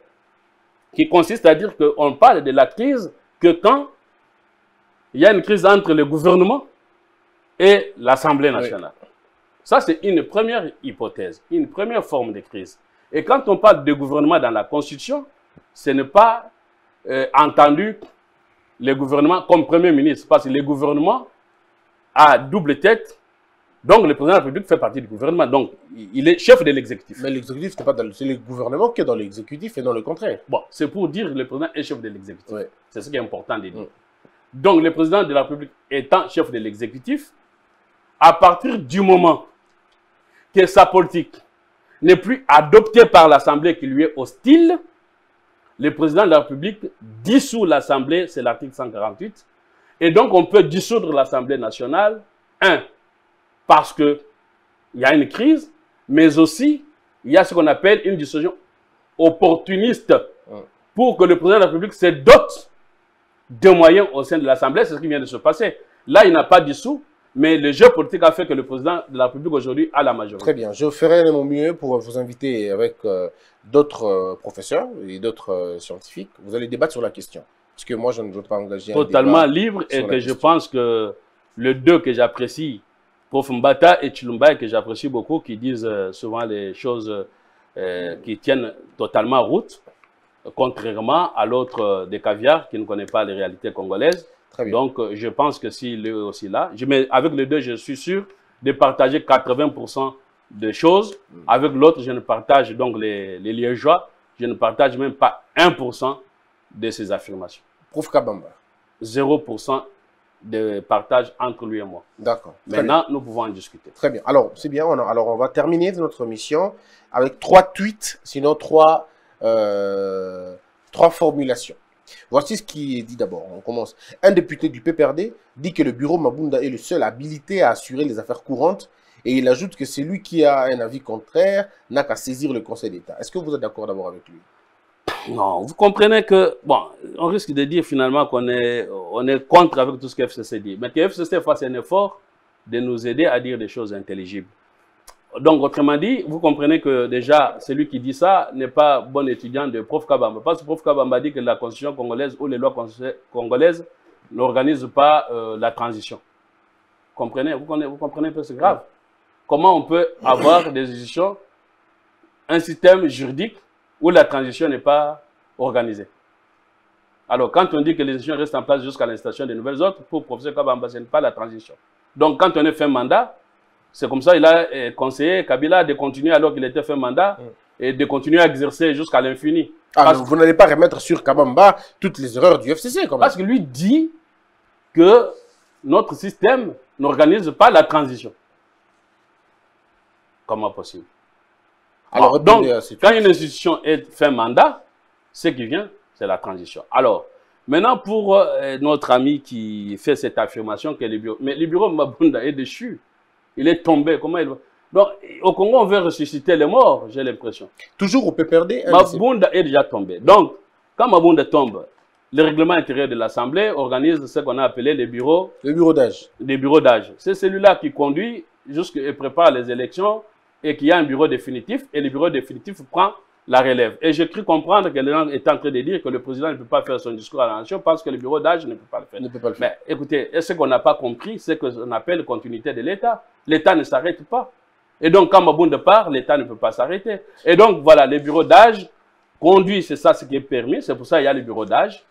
qui consiste à dire qu'on parle de la crise que quand il y a une crise entre le gouvernement et l'Assemblée nationale. Ça, c'est une première hypothèse, une première forme de crise. Et quand on parle de gouvernement dans la Constitution, ce n'est pas euh, entendu le gouvernement comme Premier ministre, parce que le gouvernement a double tête. Donc, le président de la République fait partie du gouvernement. Donc, il est chef de l'exécutif. mais l'exécutif, c'est pas dans le- gouvernement qui est dans l'exécutif et non le contraire. Bon, c'est pour dire que le président est chef de l'exécutif. Ouais. C'est ce qui est important de dire. Donc, le président de la République étant chef de l'exécutif, à partir du moment que sa politique n'est plus adoptée par l'Assemblée qui lui est hostile, le président de la République dissout l'Assemblée, c'est l'article 148. Et donc, on peut dissoudre l'Assemblée nationale, un, parce qu'il y a une crise, mais aussi, il y a ce qu'on appelle une dissolution opportuniste pour que le président de la République se dote de moyens au sein de l'Assemblée. C'est ce qui vient de se passer. Là, il n'a pas dissous, mais le jeu politique a fait que le président de la République aujourd'hui a la majorité. Très bien. Je ferai de mon mieux pour vous inviter avec euh, d'autres euh, professeurs et d'autres euh, scientifiques. Vous allez débattre sur la question. Parce que moi, je ne veux pas engager un Totalement débat. libre et que je pense que les deux que j'apprécie, Prof Mbata et Chilumba, que j'apprécie beaucoup, qui disent euh, souvent les choses euh, qui tiennent totalement route, contrairement à l'autre euh, des caviars qui ne connaît pas les réalités congolaises. Très bien. Donc, je pense que s'il est aussi là, je avec les deux, je suis sûr de partager 80% des choses. Avec l'autre, je ne partage, donc les, les liégeois, je ne partage même pas 1% de ces affirmations. Prof Kabamba. 0% de partage entre lui et moi. D'accord. Maintenant, nous pouvons en discuter. Très bien. Alors, c'est bien. On a- alors, on va terminer notre mission avec trois tweets, sinon trois, euh, trois formulations. Voici ce qui est dit d'abord. On commence. Un député du PPRD dit que le bureau Mabunda est le seul habilité à assurer les affaires courantes et il ajoute que celui qui a un avis contraire n'a qu'à saisir le Conseil d'État. Est-ce que vous êtes d'accord d'abord avec lui? Non, vous comprenez que, bon, on risque de dire finalement qu'on est, on est contre avec tout ce que FCC dit. Mais que FCC fasse un effort de nous aider à dire des choses intelligibles. Donc, autrement dit, vous comprenez que déjà, celui qui dit ça n'est pas bon étudiant de Prof Kabamba. Parce que Prof Kabamba dit que la constitution congolaise ou les lois congolaises n'organisent pas euh, la transition. Comprenez? Vous, comprenez vous comprenez un peu, c'est grave. Comment on peut avoir des institutions, un système juridique où la transition n'est pas organisée. Alors, quand on dit que les institutions restent en place jusqu'à l'installation des nouvelles autres, pour professeur Kabamba, ce n'est pas la transition. Donc, quand on est fait mandat, c'est comme ça il a euh, conseillé Kabila de continuer alors qu'il était fait mandat et de continuer à exercer jusqu'à l'infini. ah, Vous n'allez pas remettre sur Kabamba toutes les erreurs du FCC, quand même. Parce que lui dit que notre système n'organise pas la transition. Comment possible? Alors, donc, quand une institution est fait mandat, ce qui vient, c'est la transition. Alors, maintenant, pour euh, notre ami qui fait cette affirmation que le bureau, mais le bureau Mabunda est déchu. Il est tombé. Comment il va? Donc, au Congo, on veut ressusciter les morts, j'ai l'impression. Toujours au PPRD, ces- Mabunda est déjà tombé. Donc, quand Mabunda tombe, le règlement intérieur de l'Assemblée organise ce qu'on a appelé les bureaux le bureau d'âge. des bureaux d'âge. C'est celui-là qui conduit jusqu'à et prépare les élections et qui a un bureau définitif et le bureau définitif prend la relève. Et j'ai cru comprendre que les gens étaient en train de dire que le président ne peut pas faire son discours à la nation parce que le bureau d'âge ne peut pas le faire. Il ne peut pas le faire. Mais écoutez, ce qu'on n'a pas compris, c'est ce qu'on appelle continuité de l'État. L'État ne s'arrête pas. Et donc, quand Mabounde part, l'État ne peut pas s'arrêter. Et donc, voilà, les bureaux d'âge conduisent, c'est ça ce qui est permis, c'est pour ça qu'il y a les bureaux d'âge.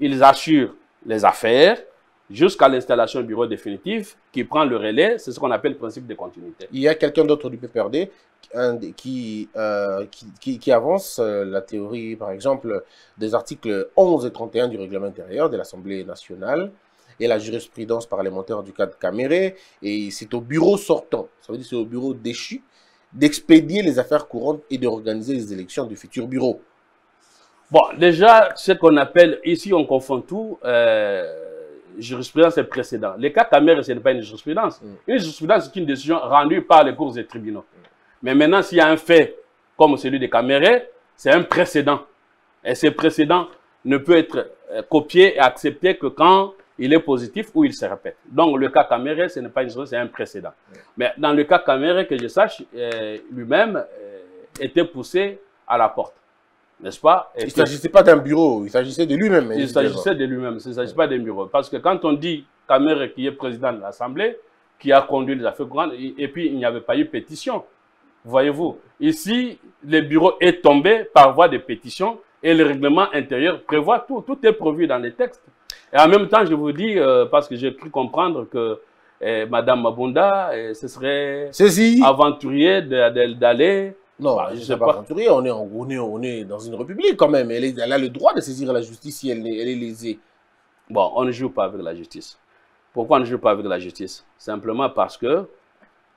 Ils assurent les affaires jusqu'à l'installation du bureau définitif qui prend le relais, c'est ce qu'on appelle le principe de continuité. Il y a quelqu'un d'autre du PPRD qui, euh, qui, qui, qui avance euh, la théorie, par exemple, des articles 11 et 31 du règlement intérieur de l'Assemblée nationale et la jurisprudence parlementaire du cadre Caméré. Et c'est au bureau sortant, ça veut dire c'est au bureau déchu, d'expédier les affaires courantes et d'organiser les élections du futur bureau. Bon, déjà, ce qu'on appelle, ici on confond tout, euh, jurisprudence et précédent. Le cas Caméré, ce n'est pas une jurisprudence. Mm. Une jurisprudence, c'est une décision rendue par les cours et tribunaux. Mais maintenant, s'il y a un fait comme celui de Caméré, c'est un précédent. Et ce précédent ne peut être euh, copié et accepté que quand il est positif ou il se répète. Donc, le cas Caméré, ce n'est pas une jurisprudence, c'est un précédent. Mais dans le cas Caméré, que je sache, euh, lui-même euh, était poussé à la porte. N'est-ce pas? Et Il ne s'agissait pas d'un bureau, il s'agissait de lui-même. il s'agissait de lui-même, il ne s'agit pas d'un bureau. Parce que quand on dit Kamere qui est président de l'Assemblée, qui a conduit les affaires courantes, et puis il n'y avait pas eu pétition. Voyez-vous, ici, le bureau est tombé par voie de pétition et le règlement intérieur prévoit tout. Tout est prévu dans les textes. Et en même temps, je vous dis, euh, parce que j'ai cru comprendre que euh, Madame Mabunda, euh, ce serait Saisi aventurier d'aller Non, Bah, je sais pas aventurier, on est, en- on, est, on est dans une république quand même. Elle, est- elle a le droit de saisir la justice si elle, est- elle est lésée. Bon, on ne joue pas avec la justice. Pourquoi on ne joue pas avec la justice? Simplement parce que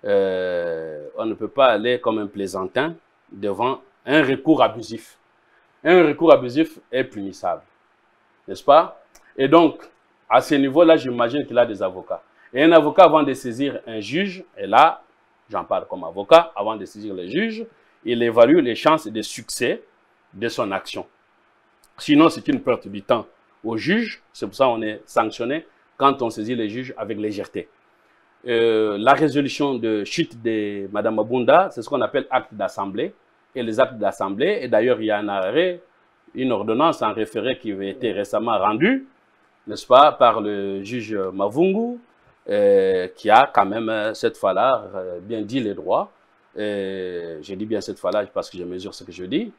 euh, on ne peut pas aller comme un plaisantin devant un recours abusif. Un recours abusif est punissable, n'est-ce pas? Et donc, à ce niveau-là, j'imagine qu'il a des avocats. Et un avocat, avant de saisir un juge, et là, j'en parle comme avocat, avant de saisir le juge, il évalue les chances de succès de son action. Sinon, c'est une perte du temps au juge. C'est pour ça qu'on est sanctionné quand on saisit les juges avec légèreté. Euh, la résolution de chute de Mme Abunda, c'est ce qu'on appelle acte d'assemblée. Et les actes d'assemblée, et d'ailleurs, il y a un arrêt, une ordonnance en référé qui avait été récemment rendue, n'est-ce pas, par le juge Mavungu, euh, qui a quand même, cette fois-là, euh, bien dit les droits. Euh, je dis bien cette fois-là parce que je mesure ce que je dis.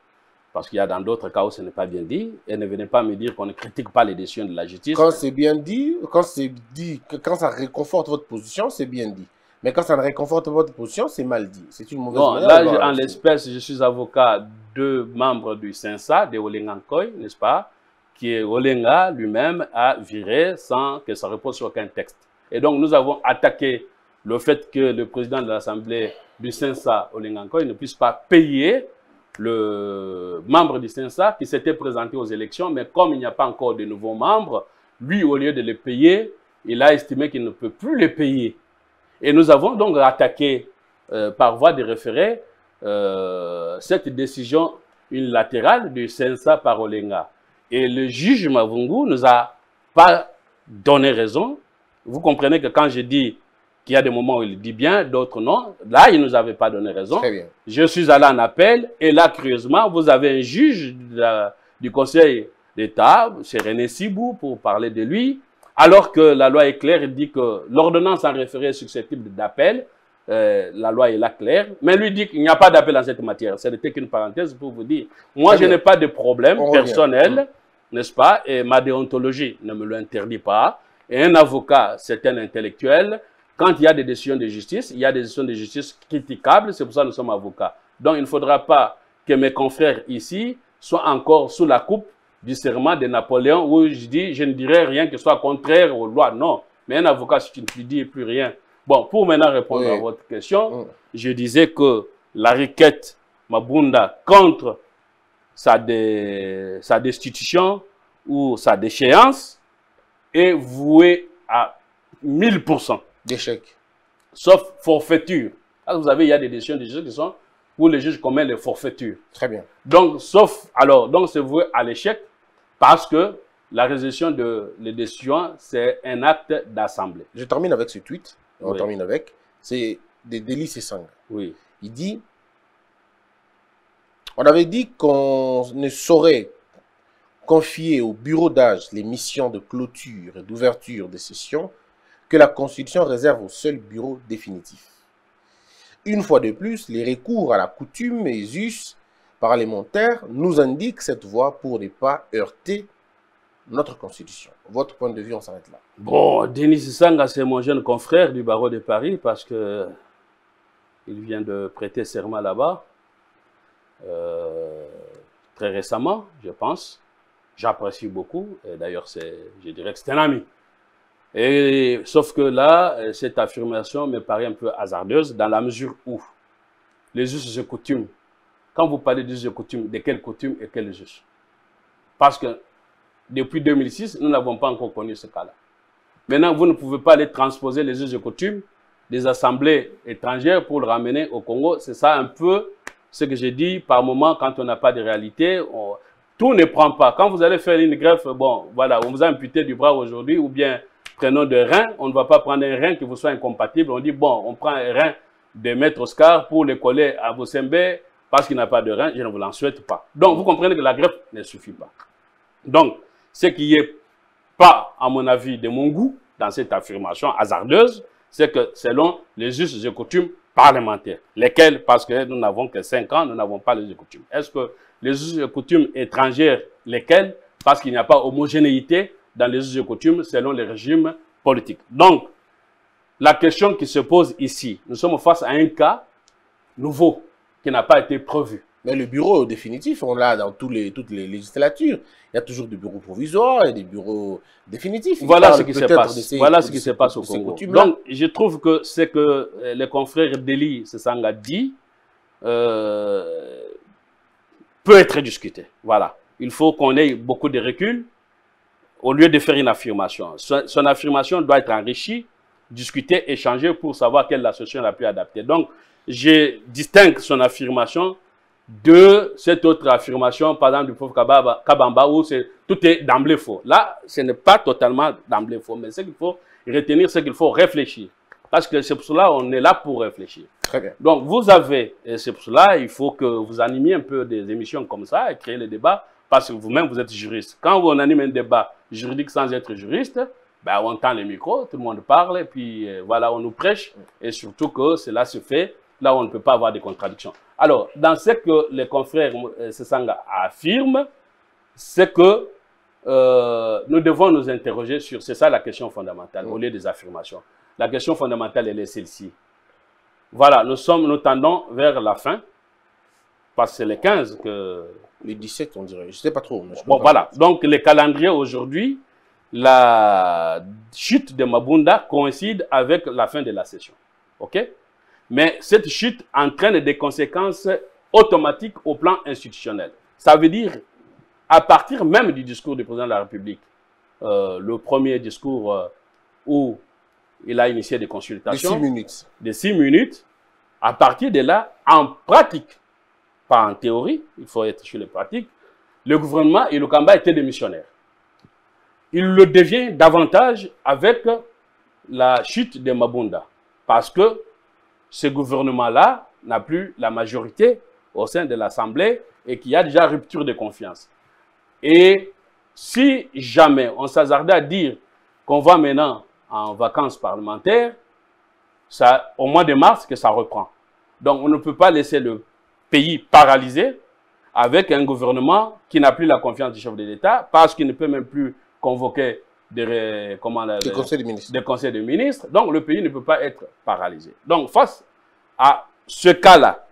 Parce qu'il y a dans d'autres cas où ce n'est pas bien dit. Et ne venez pas me dire qu'on ne critique pas les décisions de la justice. Quand c'est bien dit, quand c'est dit, quand ça réconforte votre position, c'est bien dit. Mais quand ça ne réconforte votre position, c'est mal dit. C'est une mauvaise Non, manière là, en l'espèce, je suis avocat de membres du CINSA, de Olingankoy, n'est-ce pas qui est Olenga lui-même a viré sans que ça repose sur aucun texte. Et donc nous avons attaqué le fait que le président de l'Assemblée du Sensa, Olenga ne puisse pas payer le membre du Sensa qui s'était présenté aux élections, mais comme il n'y a pas encore de nouveaux membres, lui, au lieu de les payer, il a estimé qu'il ne peut plus les payer. Et nous avons donc attaqué euh, par voie de référé euh, cette décision unilatérale du Sensa par Olenga. Et le juge Mavungu nous a pas donné raison. Vous comprenez que quand je dis qu'il y a des moments où il dit bien, d'autres non, là, il ne nous avait pas donné raison. Très bien. Je suis allé en appel et là, curieusement, vous avez un juge la- du Conseil d'État, c'est René Sibou, pour parler de lui, alors que la loi est claire, il dit que l'ordonnance en référé est susceptible d'appel, euh, la loi est là claire, mais lui dit qu'il n'y a pas d'appel en cette matière. Ce n'était qu'une parenthèse pour vous dire. Moi, Très je n'ai pas de problème On personnel, n'est-ce pas, et ma déontologie ne me l'interdit pas. Et un avocat, c'est un intellectuel. Quand il y a des décisions de justice, il y a des décisions de justice critiquables, c'est pour ça que nous sommes avocats. Donc, il ne faudra pas que mes confrères ici soient encore sous la coupe du serment de Napoléon où je dis, je ne dirai rien qui soit contraire aux lois. Non. Mais un avocat, si tu ne lui dis plus rien. Bon, pour maintenant répondre Oui. à votre question, je disais que la requête Mabunda contre sa, dé- sa destitution ou sa déchéance est vouée à 1000%, D'échec. sauf forfaiture. Vous savez, il y a des décisions de justice qui sont où le juge commet les forfaitures. Très bien. Donc, sauf, alors, donc c'est voué à l'échec parce que la résolution de les décisions, c'est un acte d'assemblée. Je termine avec ce tweet. On Oui. termine avec. C'est des délits Sessanga. Oui. Il dit On avait dit qu'on ne saurait confier au bureau d'âge les missions de clôture et d'ouverture des sessions que la Constitution réserve au seul bureau définitif. Une fois de plus, les recours à la coutume et us parlementaires nous indiquent cette voie pour ne pas heurter notre Constitution. Votre point de vue, on s'arrête là. Bon, Denis Sanga, c'est mon jeune confrère du barreau de Paris parce que il vient de prêter serment là-bas euh, très récemment, je pense. J'apprécie beaucoup. D'ailleurs, je dirais que c'est un ami. Et sauf que là, euh, cette affirmation me paraît un peu hasardeuse dans la mesure où les us et coutumes. Quand vous parlez des us et coutumes, de quelles coutumes et quels us? Parce que depuis 2006, nous n'avons pas encore connu ce cas-là. Maintenant, vous ne pouvez pas aller transposer les us et coutumes des assemblées étrangères pour le ramener au Congo. C'est ça un peu ce que j'ai dit par moment quand on n'a pas de réalité. tout ne prend pas. Quand vous allez faire une greffe, bon, voilà, on vous a amputé du bras aujourd'hui ou bien prenons de rein, on ne va pas prendre un rein qui vous soit incompatible. On dit, bon, on prend un rein de Maître Oscar pour le coller à vos sembe parce qu'il n'a pas de rein. Je ne vous l'en souhaite pas. Donc, vous comprenez que la greffe ne suffit pas. Donc, ce qui est pas, à mon avis, de mon goût dans cette affirmation hasardeuse, c'est que selon les us et coutumes parlementaires, lesquels, parce que nous n'avons que 5 ans, nous n'avons pas les us et coutumes. Est-ce que les us et coutumes étrangères, lesquels, parce qu'il n'y a pas homogénéité dans les us et coutumes selon les régimes politiques. Donc, la question qui se pose ici, nous sommes face à un cas nouveau qui n'a pas été prévu. Mais le bureau définitif, on l'a dans tous les, toutes les législatures. Il y a toujours des bureaux provisoires et des bureaux définitifs. Il Voilà ce qui se passe. ces- Voilà ce qui se passe au Congo. Donc, je trouve que ce que euh, les confrères d'Eli Sesanga dit euh, peut être discuté. Voilà. Il faut qu'on ait beaucoup de recul au lieu de faire une affirmation. Son, son affirmation doit être enrichie, discutée, échangée pour savoir quelle est la solution la plus adaptée. Donc, je distingue son affirmation de cette autre affirmation, par exemple, du pauvre Kabamba, où tout est d'emblée faux. Là, ce n'est pas totalement d'emblée faux, mais ce qu'il faut retenir, c'est qu'il faut réfléchir. Parce que c'est pour cela qu'on est là pour réfléchir. Donc, vous avez, et c'est pour cela, il faut que vous animiez un peu des émissions comme ça et créer le débat, parce que vous-même, vous êtes juriste. Quand on anime un débat juridique sans être juriste, ben, on tend les micros, tout le monde parle, et puis euh, voilà, on nous prêche, et surtout que cela se fait là où on ne peut pas avoir de contradictions. Alors, dans ce que les confrères euh, affirment, c'est que euh, nous devons nous interroger sur, c'est ça la question fondamentale, au lieu des affirmations. La question fondamentale, elle est celle-ci. Voilà, nous sommes, nous tendons vers la fin. parce que c'est les 15 que... Les 17, on dirait. Je sais pas trop. mais je peux Bon, voilà. Donc, le calendrier aujourd'hui, la chute de Mabunda coïncide avec la fin de la session. OK? Mais cette chute entraîne des conséquences automatiques au plan institutionnel. Ça veut dire, à partir même du discours du président de la République, euh, le premier discours euh, où il a initié des consultations six minutes. de six minutes, à partir de là, en pratique, en théorie, il faut être sur les pratiques, le gouvernement et le Kamba étaient démissionnaires. Il le devient davantage avec la chute de Mabunda, parce que ce gouvernement-là n'a plus la majorité au sein de l'Assemblée et qu'il y a déjà rupture de confiance. Et si jamais on s'hasardait à dire qu'on va maintenant en vacances parlementaires, ça, au mois de mars que ça reprend. Donc on ne peut pas laisser le pays paralysé avec un gouvernement qui n'a plus la confiance du chef de l'État parce qu'il ne peut même plus convoquer des, comment, des ministres. des conseils de ministres. Donc le pays ne peut pas être paralysé. Donc face à ce cas-là,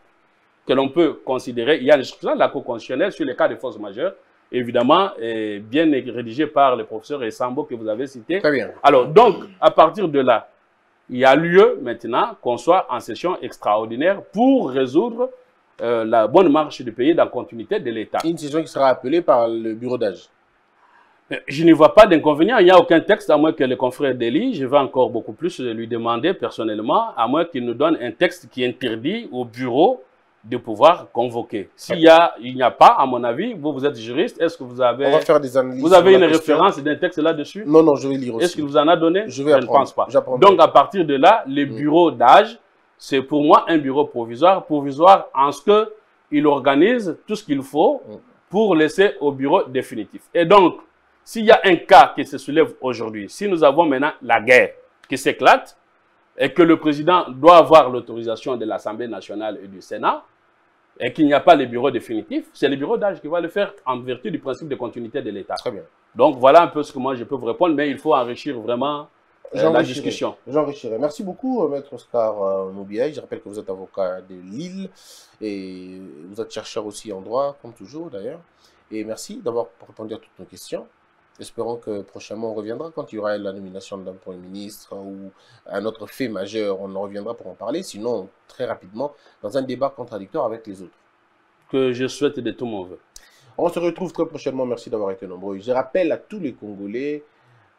que l'on peut considérer, il y a une instruction de la Cour constitutionnelle sur les cas de force majeure, évidemment, bien rédigée par le professeur Essambo que vous avez cité. Très bien. Alors, donc, à partir de là, il y a lieu maintenant qu'on soit en session extraordinaire pour résoudre euh, la bonne marche du pays dans la continuité de l'État. Une session qui sera appelée par le bureau d'âge. Mais Je n'y vois pas d'inconvénient. Il n'y a aucun texte, à moins que le confrère d'Eli, je vais encore beaucoup plus lui demander personnellement, à moins qu'il nous donne un texte qui interdit au bureau de pouvoir convoquer. S'il y a, il n'y a pas, à mon avis, vous, vous êtes juriste, est-ce que vous avez, On va faire des analyses. vous avez une référence d'un texte là-dessus? Non, non, je vais lire aussi. Est-ce qu'il vous en a donné? Je vais ne apprendre. pense pas. Donc, à partir de là, les Mm. bureaux d'âge, c'est pour moi un bureau provisoire. Provisoire en ce que il organise tout ce qu'il faut Mm. pour laisser au bureau définitif. Et donc, s'il y a un cas qui se soulève aujourd'hui, si nous avons maintenant la guerre qui s'éclate et que le président doit avoir l'autorisation de l'Assemblée nationale et du Sénat, et qu'il n'y a pas les bureaux définitifs, c'est le bureau d'âge qui va le faire en vertu du principe de continuité de l'État. Très bien. Donc voilà un peu ce que moi je peux vous répondre, mais il faut enrichir vraiment la J'enrichirai. discussion. J'enrichirai. Merci beaucoup, euh, Maître Oscar euh, Moubiaï. Je rappelle que vous êtes avocat de Lille et vous êtes chercheur aussi en droit, comme toujours d'ailleurs. Et merci d'avoir répondu à toutes nos questions. Espérons que prochainement on reviendra quand il y aura la nomination d'un Premier ministre ou un autre fait majeur. On en reviendra pour en parler. Sinon, très rapidement, dans un débat contradictoire avec les autres. Que je souhaite de tout mon vœu. On se retrouve très prochainement. Merci d'avoir été nombreux. Je rappelle à tous les Congolais,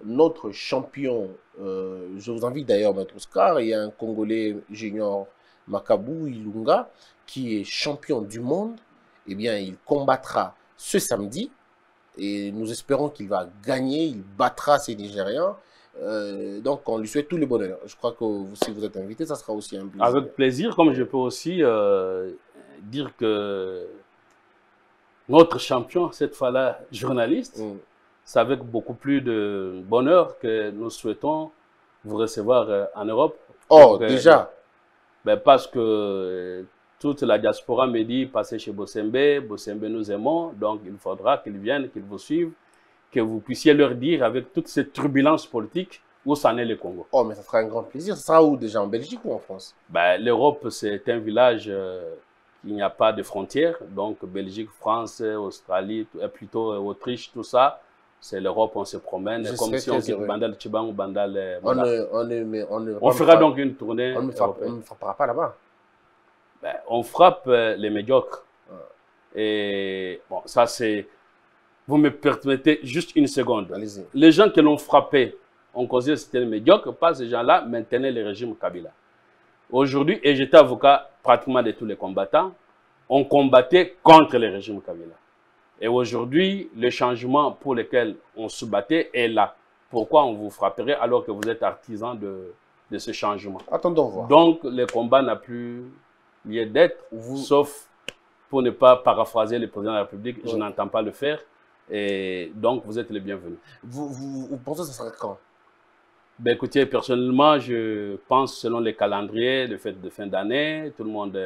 notre champion, euh, je vous invite d'ailleurs, Maître Oscar, il y a un Congolais junior, Makabou Ilunga, qui est champion du monde. Eh bien, il combattra ce samedi et nous espérons qu'il va gagner, il battra ces Nigériens. Euh, donc, on lui souhaite tout le bonheur. Je crois que vous- si vous êtes invité, ça sera aussi un plaisir. Avec plaisir, comme je peux aussi euh, dire que notre champion, cette fois-là journaliste, Mm. C'est avec beaucoup plus de bonheur que nous souhaitons vous recevoir euh, en Europe. Oh, Donc, euh, déjà, Ben, parce que euh, toute la diaspora me dit passez chez Bossembe, Bossembe nous aimons, donc il faudra qu'ils viennent, qu'ils vous suivent, que vous puissiez leur dire avec toute cette turbulence politique où s'en est le Congo. oh, mais ça sera un grand plaisir. Ça sera où déjà En Belgique ou en France? Ben, L'Europe, c'est un village euh, il n'y a pas de frontières, donc Belgique, France, Australie, plutôt Autriche, tout ça, c'est l'Europe, on se promène, Je comme si on quitte. Bandal Chiban ou Bandal. euh, On ne, on ne, on ne- On fera donc une tournée. On ne frappe- européenne. on ne frappera pas là-bas. Ben, on frappe euh, les médiocres. Et bon, ça c'est. Vous me permettez juste une seconde. Les gens que l'on frappait, on considère que c'était les médiocres, pas ces gens-là maintenaient le régime Kabila. Aujourd'hui, et j'étais avocat pratiquement de tous les combattants, on combattait contre le régime Kabila. Et aujourd'hui, le changement pour lequel on se battait est là. Pourquoi on vous frapperait alors que vous êtes artisan de, de ce changement? Attendons voir. donc, le combat n'a plus lieu d'être, Vous- sauf pour ne pas paraphraser le président de la République, je n'entends pas le faire. Et donc, vous êtes les bienvenus. Vous, vous, vous pensez que ça sera quand? Ben, écoutez, personnellement, je pense selon les calendriers, le fait de fin d'année, tout le monde.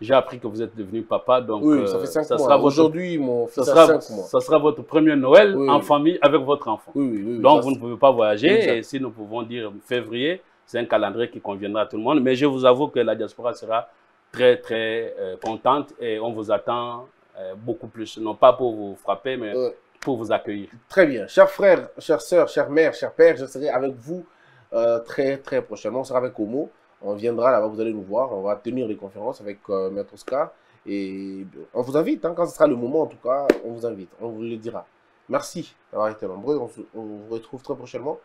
Euh, J'ai appris que vous êtes devenu papa, donc Oui, euh, ça fait 5 ça mois. sera Aujourd'hui, mon ça fils a sera, 5 mois. ça sera votre premier Noël Oui, en famille avec votre enfant. Oui. Donc, ça, vous ne pouvez pas voyager. Exact. Et si nous pouvons dire février, c'est un calendrier qui conviendra à tout le monde. Mais je vous avoue que la diaspora sera très, très euh, contente et on vous attend euh, beaucoup plus. Non pas pour vous frapper, mais Euh, pour vous accueillir. Très bien. Chers frères, chères sœurs, chères mères, chers pères, je serai avec vous euh, très, très prochainement. On sera avec Omo. On viendra là-bas, vous allez nous voir. On va tenir des conférences avec euh, Maître Oscar. Et on vous invite, hein, quand ce sera le moment en tout cas, on vous invite. On vous le dira. Merci d'avoir été nombreux. On, se- on vous retrouve très prochainement.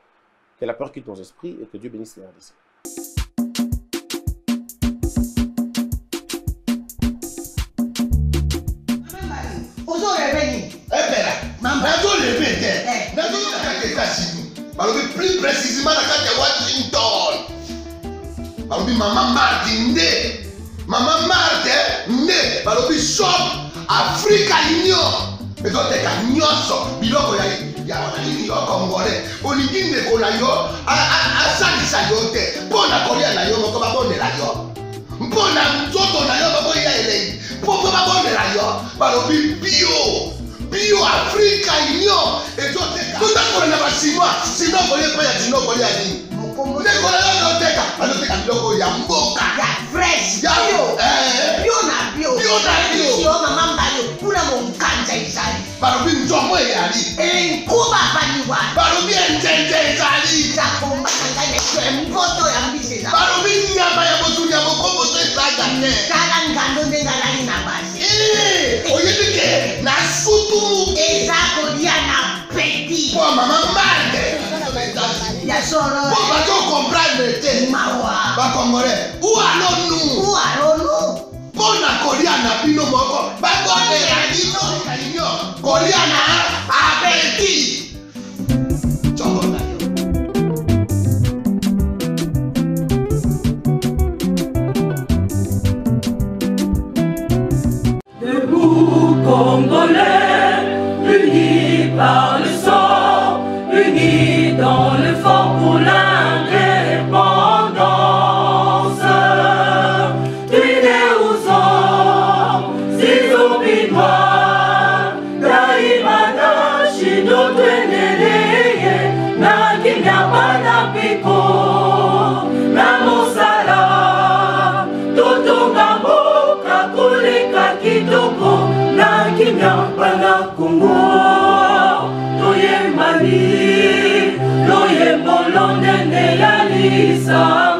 Que la peur quitte nos esprits et que Dieu bénisse les RDC. Eh. plus précisément washington balobi mama marte nde. Mama marte nde. Balobi shop africa union. Ezoteka nyonso biloko ya ya nini yo congolais. Olingi ndeko na yo a- a- asalisa yo te. Mpo na kolia na yo moko babondela yo. Mpo na nzoto na yo bakoya elei. Mpo mpo babondela yo balobi bio. Bio afrika union ezoteka. Totakola na basinois sino kolia mpe ya commotion. Make one another don take am. I don take am don go ya mboka. Ya fresh. Ya bio. Bio eh. na bio. Bio na bio. Bio mama mbalo kuna mo nkanja izali. Barobi njọ mo eyari. Eh, nkuba baliwa. Barobi enjenje izali. Jako mbakanga yesu emboto ya mbisela. Barobi nyama ya botu ya mokombo to isaga ne. Kala ngando ne ngala ni na basi. Eh, ee oyedike na suturu. Eza kolia na peti. Bọ mama sọ̀rọ̀ rẹ̀. bọ́ọ̀bà tó comprendre tẹ̀. máa wà. bákọ̀mọ́ rẹ̀ wúwa ló nù. wúwa ló nù. bọ́ọ̀nà kọ̀rí ànàbí ló mọ̀ ọkọ̀ bákọ̀ lè rà nínú ìyọ̀ kọ̀rí ànà àbẹ̀tì. jọ̀wọ́. Congolais unis par le 성